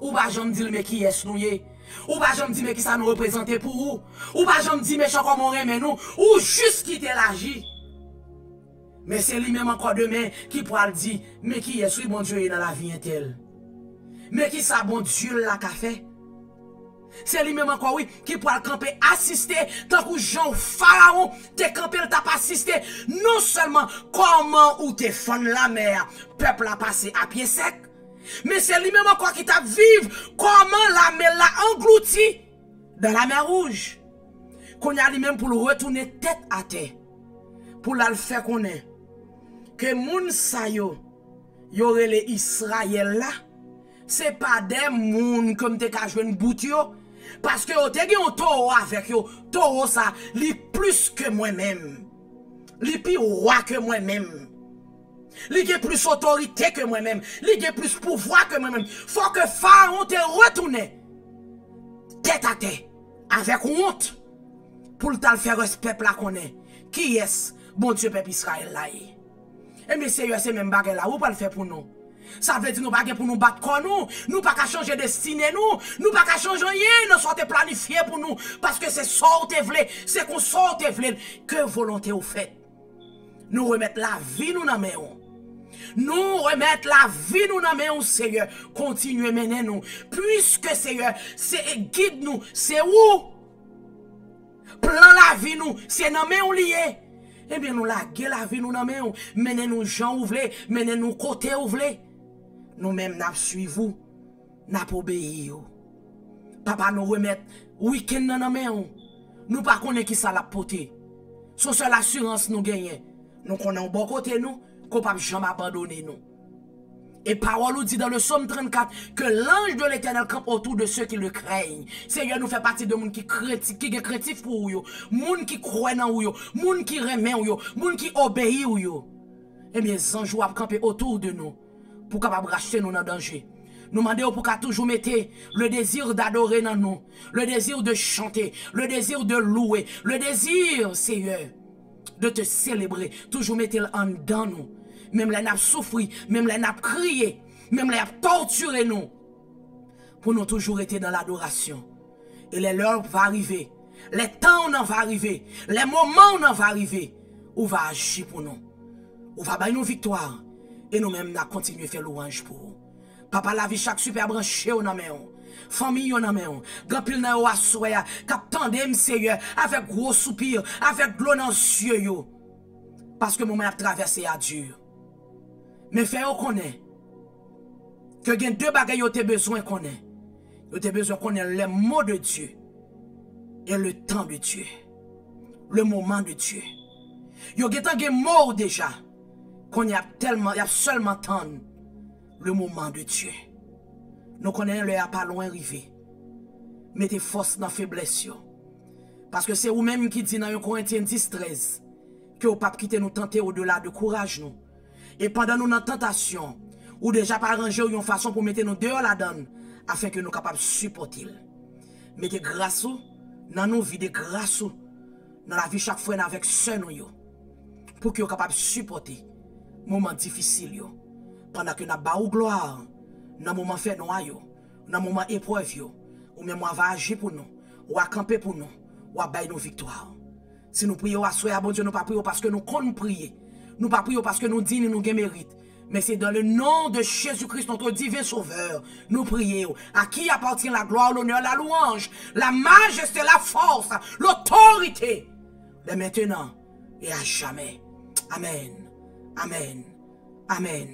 ou pa jom dil me ki yes nou ye. Ou pa jom di me ki sa nou reprezentè pou ou Ou pa jom di me chan moun remen nou Ou jist ki te laji Men se li menm anko demen ki pou al di, men ki yeswi bon Diyo e nan la vi entel. Men ki sa bon Diyo la ka fe. Se li menm anko wè ki pou al kampe asiste, tan kou jan ou faraon te kampe l tap asiste. Non selman koman ou te fon la mer, pepl la pase apye sek. Men se li menm anko ki tap vive, koman la mer la englouti dan la mer rouge. Konya li menm pou l retoune tet a te, pou l al fe konen. Ke moun sa yo, yore le Israel la, se pa de moun kom te ka bout yo, paske yo te gen toro avek yo, toro sa, li plus mwen men, li pi ke mwen men, li gen plus ke mwen men, li gen plus pouvoi ke mwen men, fwa ke faron te retoune, tet a te, avek wot, pou l'tal fè respep la konen, ki yes, bon Diyo pep Israel la ye, E mi se yo se men bagay la, ou pa l fe pou nou? Sa vle di nou bagay pou nou bat kon nou, nou pa ka chanje destine nou, nou pa ka chanje yen, nou sote planifiye pou nou, paske se sote vle, se kon sote vle, ke volonte ou fet. Nou remet la vi nou nan men ou. Nou remet la vi nou nan men ou, seye, kontinue menen nou, pwiske seye, seye guide nou, se ou, plan la vi nou, se nan men ou liye. Ebyen nou la ge la vi nou nan men ou, menen nou jan ou vle, menen nou kote ou vle. Nou men nap suivou, nap obeye ou. Papa nou remet wiken nan nan men ou. Nou pa konen ki sa la pote. Sou se l'assurance nou genyen. Nou konen ou bon kote nou, ko pap jam abandone nou. Et parole dit dans le psaume 34 que l'ange de l'éternel campe autour de ceux qui le craignent. Seigneur nous fait partie de monde qui est qui créatif pour vous, monde qui croit en vous, monde qui remet vous, monde qui obéit vous. Eh bien, les anges vont camper autour de nous pour capable racheter nous dans danger. Nous demandons pour qu'à toujours mettre le désir d'adorer dans nous, le désir de chanter, le désir de louer, le désir, Seigneur, de te célébrer. Toujours mettre en dedans nous. Mem la nap soufri, mem la nap kriye, mem la nap torture nou. Pou nou toujou rete dan l'adorasyon. E le lor va arrive, le tan nan va arrive, le moman nan va arrive. Ou va agi pou nou. Ou va bay nou viktoar. E nou mem na kontinye fè louanj pou ou. Papa la vi chak super branche ou nan men ou. Fami yo nan men ou. Gapil nan yo aswe ya. Kap tande mse yo. Afek gros soupir. Afek glon nan sye yo. Paske moumen ap travesse ya djur. Mais fait yo connaît que gen deux bagages yo te besoin connaît. Yo te besoin connaître les mots de Dieu et le temps de Dieu. Le moment de Dieu. Yo gen gen mort déjà. Qu'on y a tellement, y a seulement temps le moment de Dieu. Nous connaissons le pas loin arrivé. Mettez force dans faiblesse. Parce que c'est vous-même qui dit dans 1 Corinthiens 10, 13 que vous pas quitter nous tenter au-delà de courage nous. E pandan nou nan tentasyon, ou deja pa aranje ou yon fason pou mette nou deyo la dan, afen ke nou kapap supportil. Mete grasou, nan nou vide grasou, nan la vi chak fwen avèk sè nou yo, pou ki yo kapap supporti mouman difisil yo, pandan ke nan ba ou gloar, nan mouman fè nou a yo, nan mouman eprov yo, ou mè mwa va aji pou nou, ou akampe pou nou, ou a bay nou viktoar. Si nou priyo aswe, abon diyo nou pa priyo, paske nou kon priye, nous pas prions parce que nous disons nous mérite mais c'est dans le nom de Jésus-Christ, notre divin sauveur, nous prions. À qui appartient la gloire, l'honneur, la louange, la majesté, la force, l'autorité, de maintenant et à jamais. Amen. Amen. Amen.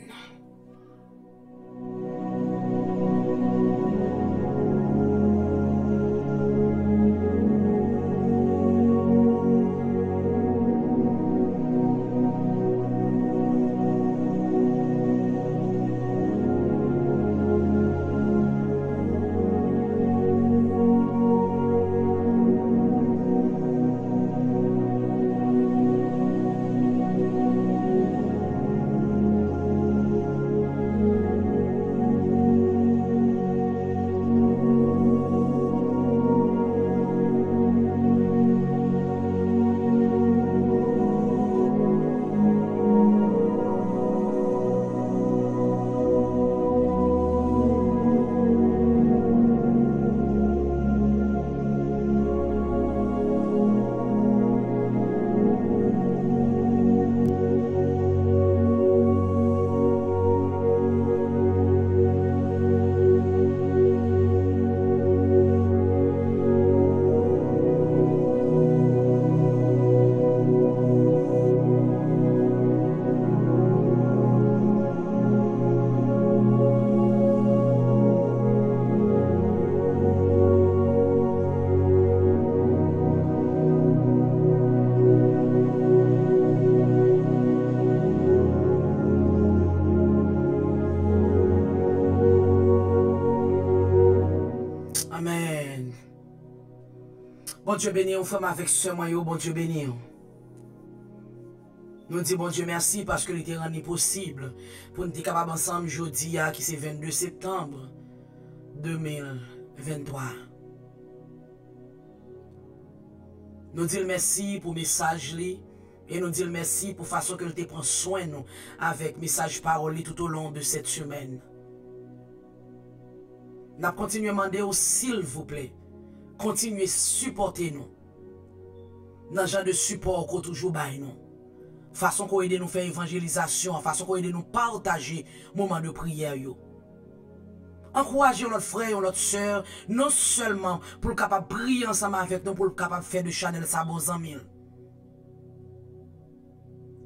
Bon Dieu béni, on femme avec ce maillot, bon Dieu béni. Nous disons bon Dieu merci parce que l'été rendu possible pour nous être capables ensemble jeudi ah, qui c'est 22 septembre 2023. Nous disons merci pour le message et nous disons merci pour la façon que nous prend soin nous avec message parole tout au long de cette semaine. Nous continuons à demander, s'il vous plaît, kontinye supporte nou. Nan jan de support ko toujou bay nou. Fason ko ede nou fè evanjelizasyon, fason ko ede nou partaje mouman de priyer yo. Encouragez notre frère, notre soeur, non seulement pour le capable de briller ensemble avec nous, pour le capable de faire de Chanel sa bon mille.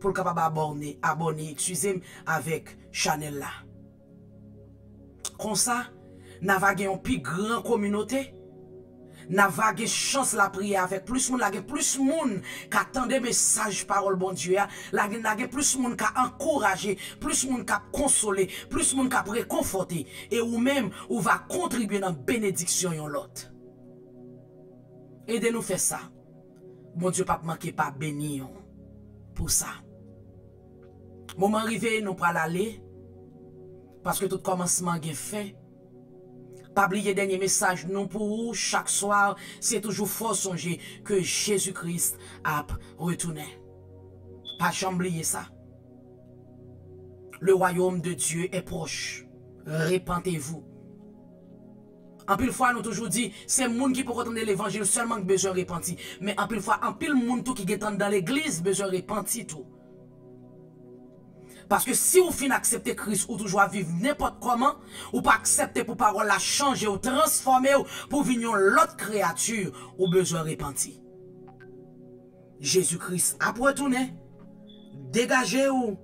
Pour le capable abonner, abonner, excusez-moi, avec Chanel là. Comme ça, nous avons une plus grande communauté. N'a vague chance la prier avec plus moun la plus moun qui attendait message parole bon Dieu la gen plus moun qui encourager plus moun qui consoler plus moun qui réconforter et ou même ou va contribuer dans bénédiction yon l'autre aidez-nous faire ça. Bon Dieu pas manquer pas béni pour ça. Moment arrivé nous pas aller. Parce que tout commencement est fait Pas oublier dernier message non pour vous chaque soir, c'est toujours fort songer que Jésus-Christ a retourné. Pas oublier ça. Le royaume de Dieu est proche. Répentez-vous. En pile fois, nous toujours dit, c'est monde qui peut entendre l'évangile seulement qui besoin repentir. Mais en pile fois, en pile monde tout qui est dans l'église besoin repentir tout. Paske si ou fin aksepte kris ou toujwa viv nepot koman, ou pa aksepte pou parol la chanje ou transforme ou pou vinyon lot kreatur ou bezon repanti. Jezu kris apwetounen, degaje ou,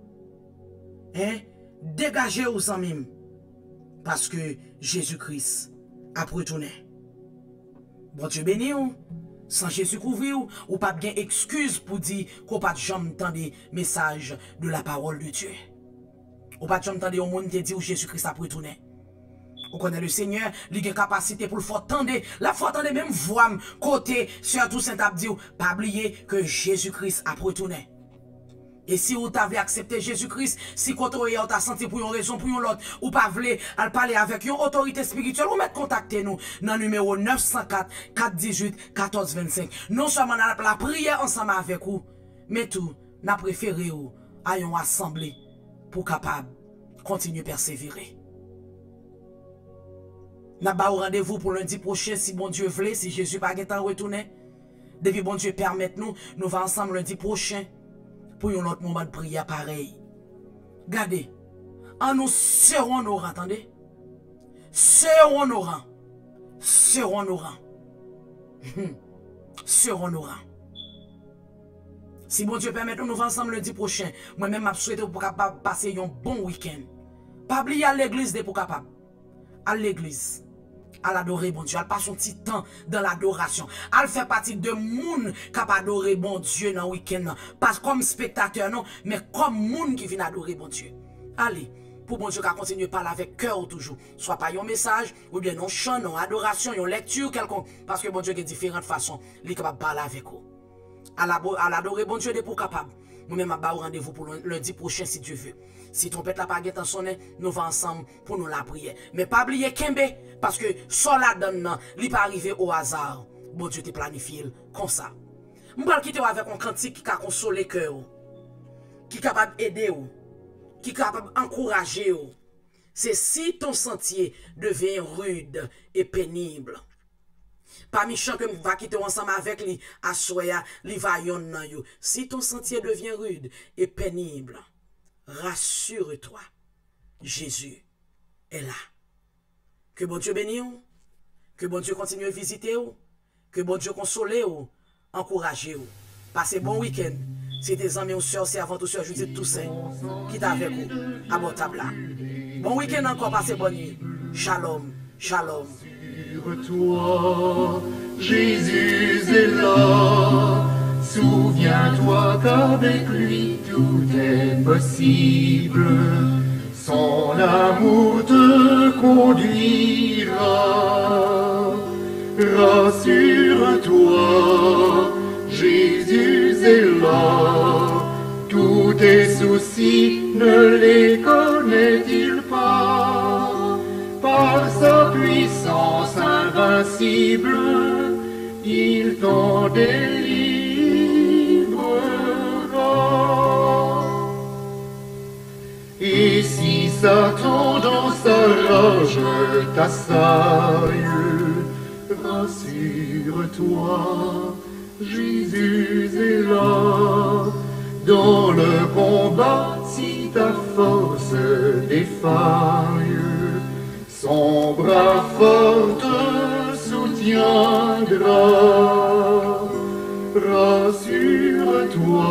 eh, degaje ou zanmim, paske Jezu kris apwetounen. Bon tu beni ou? San Jezu kouvri ou, ou pat gen ekskuz pou di ko pat jom tande mesaj de la parol de Diyo. Ou pat jom tande yon moun te di ou Jezu Christ apre tounen. Ou konen le Seigneur, li gen kapasite pou l fote tande, la fote tande menm vwam kote, sè a tou sent ap di ou, pa bliye ke Jezu Christ apre tounen. Et si vous avez accepté Jésus-Christ, si vous avez senti pour une raison, pour une autre, ou pas voulez parler avec une autorité spirituelle, vous mettez contacter nous dans le numéro 904 418 1425. Non seulement dans la prière ensemble avec vous, mais tout, nous préféré ou à une assemblée pour capable continuer à persévérer. Nous avons rendez-vous pour lundi prochain si bon Dieu veut, si Jésus pas temps retourner. Depuis bon Dieu permet nous, nous allons ensemble lundi prochain pour un autre moment de prière pareil. Regardez, en nous serrons nos rangs, attendez. Serrons nos rangs. Serrons nos rangs. serrons nos rangs. Si bon Dieu permet, nous va ensemble lundi prochain. Moi-même, je souhaite pour capable passer un bon week-end. Pas oublier à l'église de pour capable. À l'église à l'adorer bon Dieu, à passer son petit temps dans l'adoration, à faire partie de monde qui a adoré bon Dieu dans le week-end, pas comme spectateur non, mais comme monde qui vient adorer bon Dieu. Allez, pour bon Dieu qui continue à parler avec cœur toujours, soit pas un message, ou bien un chant, une adoration, une lecture quelconque, parce que bon Dieu a différentes façons, il est capable de parler avec vous. À l'adorer bon Dieu, il est pour capable. Moi-même, je rendez-vous pour lundi prochain si Dieu veut. Si trompet la pa get an sonen, nou va ansam pou nou la priye. Me pa bliye kembe, paske sol la don nan, li pa arrive o azar. Bon Diyo te planifil kon sa. Mbal kite ou avek an kantik ki ka konsole ke ou. Ki kapab ede ou. Ki kapab ankoraje ou. Se si ton sentye devyen rude e penible. Pa mi chan ke m va kite ou ansam avek li aswaya li vayon nan yo. Si ton sentye devyen rude e penible. Rassure-toi, Jésus est là. Que bon Dieu bénisse, que bon Dieu continue à visiter, que bon Dieu console, encourage. Passez bon week-end. Si tes amis ou soeurs, c'est avant tout sur Judith Toussaint qui est avec vous à votre table Bon week-end encore, passez bonne nuit. Shalom, shalom. Jésus est là. Souviens-toi qu'avec lui tout est possible. Son amour te conduira. Rassure-toi, Jésus est là. Tous tes soucis ne les connaît-il pas? Par sa puissance invincible, il t'en délivre. Si Satan dans sa rage t'assaille, rassure-toi, Jésus est là. Dans le combat, si ta force défaille, son bras fort te soutiendra. Rassure-toi,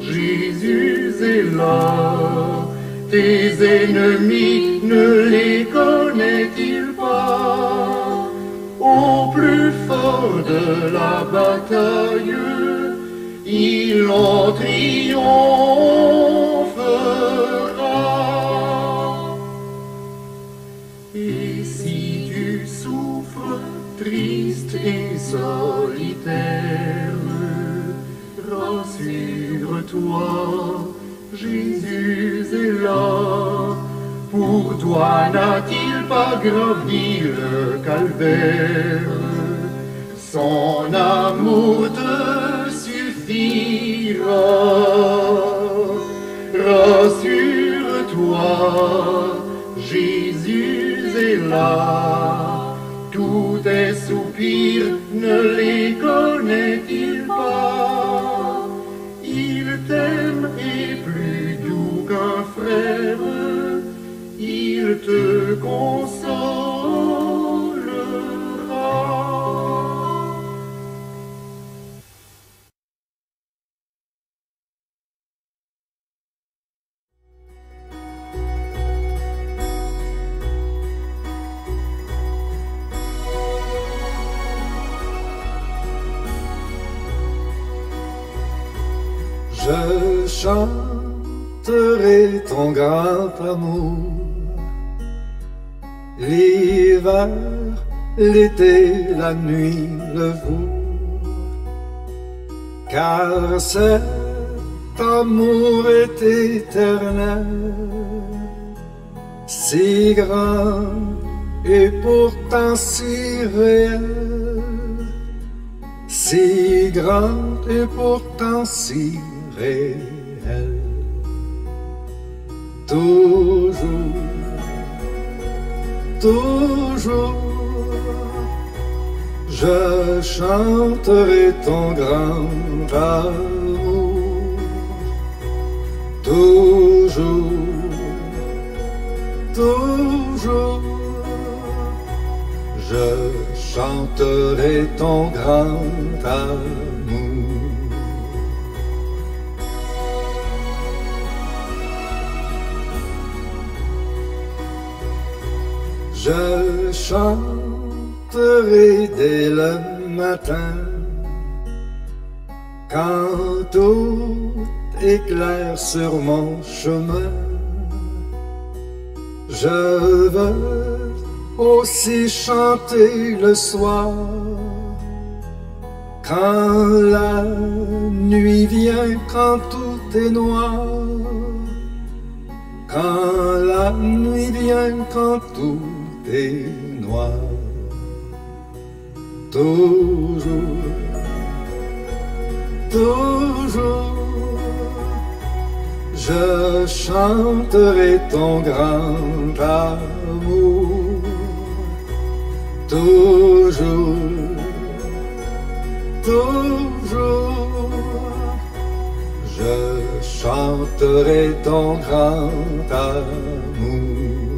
Jésus est là. Tes ennemis ne les connaît-il pas? Au plus fort de la bataille, il en triomphera. Et si tu souffres triste et solitaire, rassure-toi, Jésus est là. Pour toi n'a-t-il pas gravi le calvaire, son amour te suffira. Rassure-toi, Jésus est là, tous tes soupirs ne les connaît-il frère, il te consolera. Je ton grand amour. L'hiver, l'été, la nuit, le jour. Car cet amour est éternel, si grand et pourtant si réel si grand et pourtant si réel. Toujours, toujours, je chanterai ton grand amour. Toujours, toujours, je chanterai ton grand amour. Je chanterai dès le matin quand tout éclaire sur mon chemin. Je veux aussi chanter le soir quand la nuit vient, quand tout est noir. Quand la nuit vient, quand tout noir. Toujours, toujours, je chanterai ton grand amour. Toujours, toujours, je chanterai ton grand amour.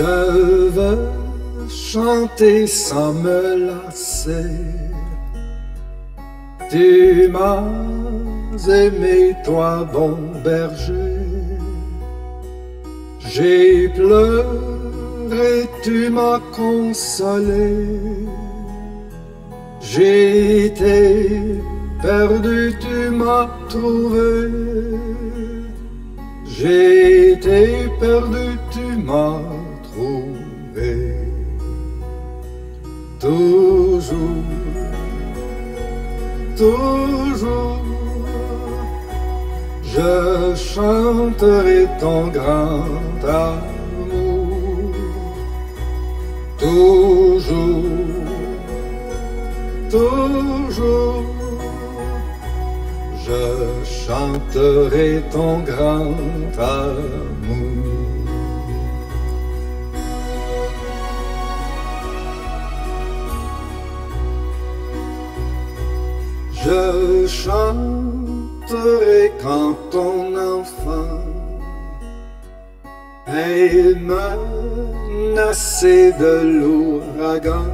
Je veux chanter sans me lasser. Tu m'as aimé, toi, bon berger. J'ai pleuré, tu m'as consolé. J'ai été perdu, tu m'as trouvé. J'ai été perdu, tu m'as Toujours, toujours, je chanterai ton grand amour. Toujours, toujours, je chanterai ton grand amour. Je chanterai quand ton enfant est menacé de l'ouragan,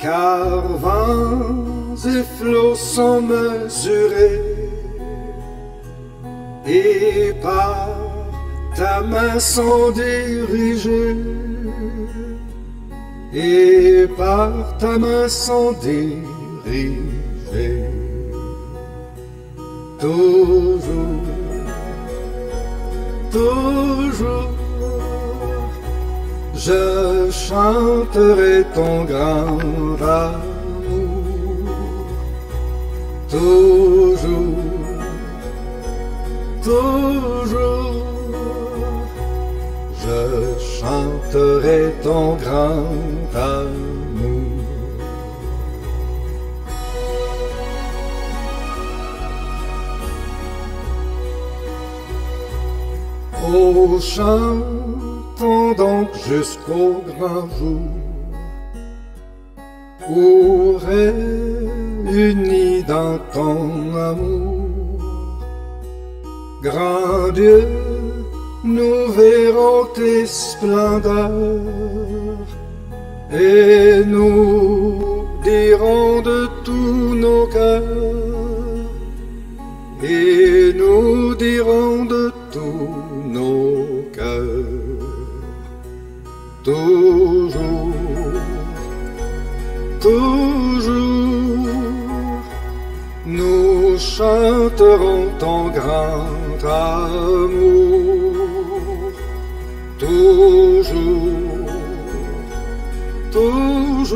car vents et flots sont mesurés, et par ta main sont dirigés, et par ta main sont dirigés. Toujours, toujours, je chanterai ton grand amour. toujours, toujours, je chanterai ton grand amour. Oh, chantons donc jusqu'au grand jour où réunis dans ton amour, grand Dieu, nous verrons tes splendeurs et nous dirons de tous nos cœurs et nous dirons de tous nos cœurs toujours toujours nous chanterons ton grand amour. Toujours, toujours,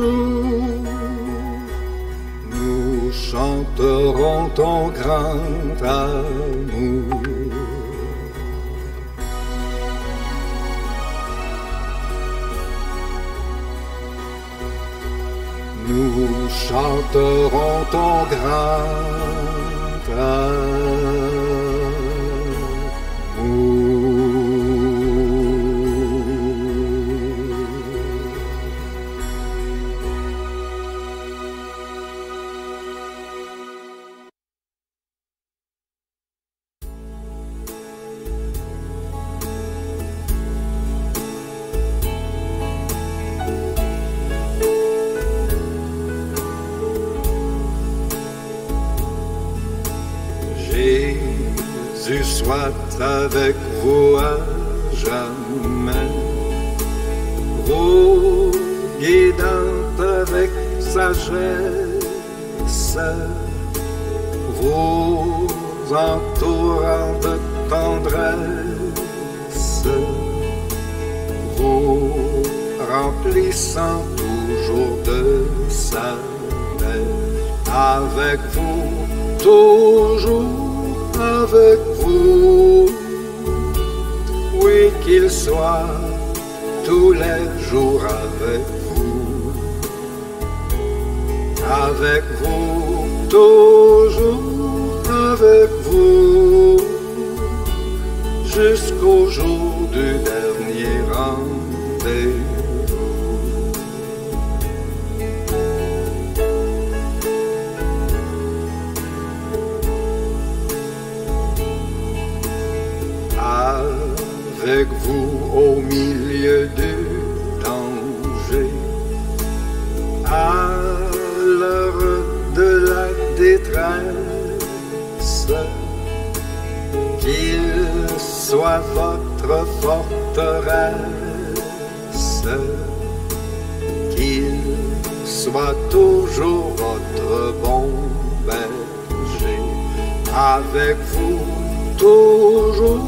nous chanterons ton grand amour. Nous chanterons ton grand sagesse, vous entourant de tendresse, vous remplissant toujours de sagesse, avec vous toujours avec vous. Oui, qu'il soit tous les jours avec vous. Avec vous, toujours avec vous. Jusqu'au jour du dernier rendez-vous. avec vous au milieu du soit votre forteresse, qu'il soit toujours votre bon berger, avec vous toujours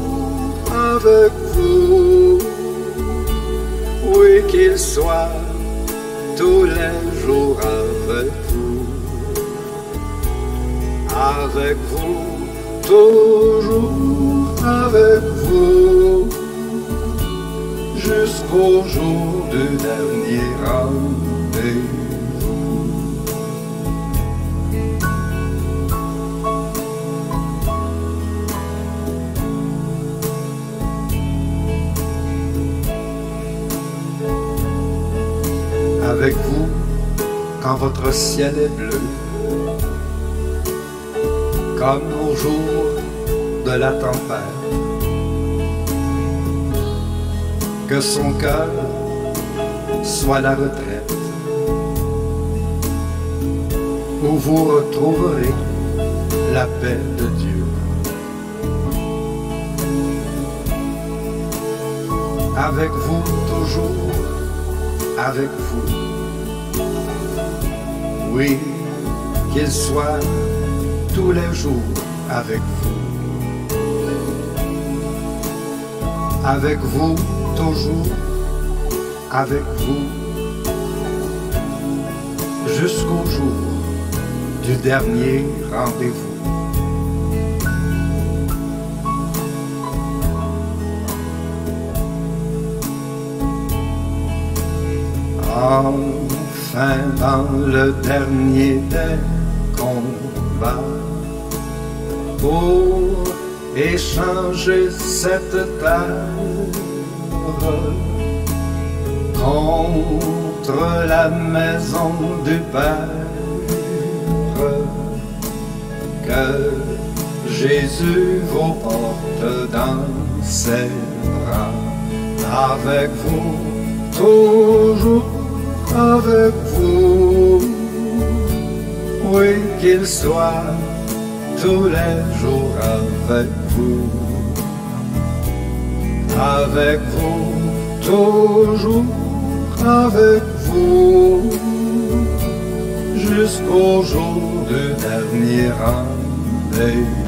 avec vous. Oui, qu'il soit tous les jours avec vous. Avec vous, toujours avec vous. Jusqu'au jour du dernier rendez-vous. avec vous quand votre ciel est bleu, comme au jour de la tempête. Que son cœur soit la retraite, où vous retrouverez la paix de Dieu. Avec vous toujours avec vous. Oui, qu'il soit tous les jours avec vous. Avec vous, toujours avec vous. Jusqu'au jour du dernier rendez-vous. Enfin dans le dernier des combats pour échanger cette terre contre la maison du Père que Jésus vous porte dans ses bras. Avec vous toujours avec vous. Oui qu'il soit tous les jours avec avec vous toujours avec vous jusqu'au jour du dernier rendez-vous.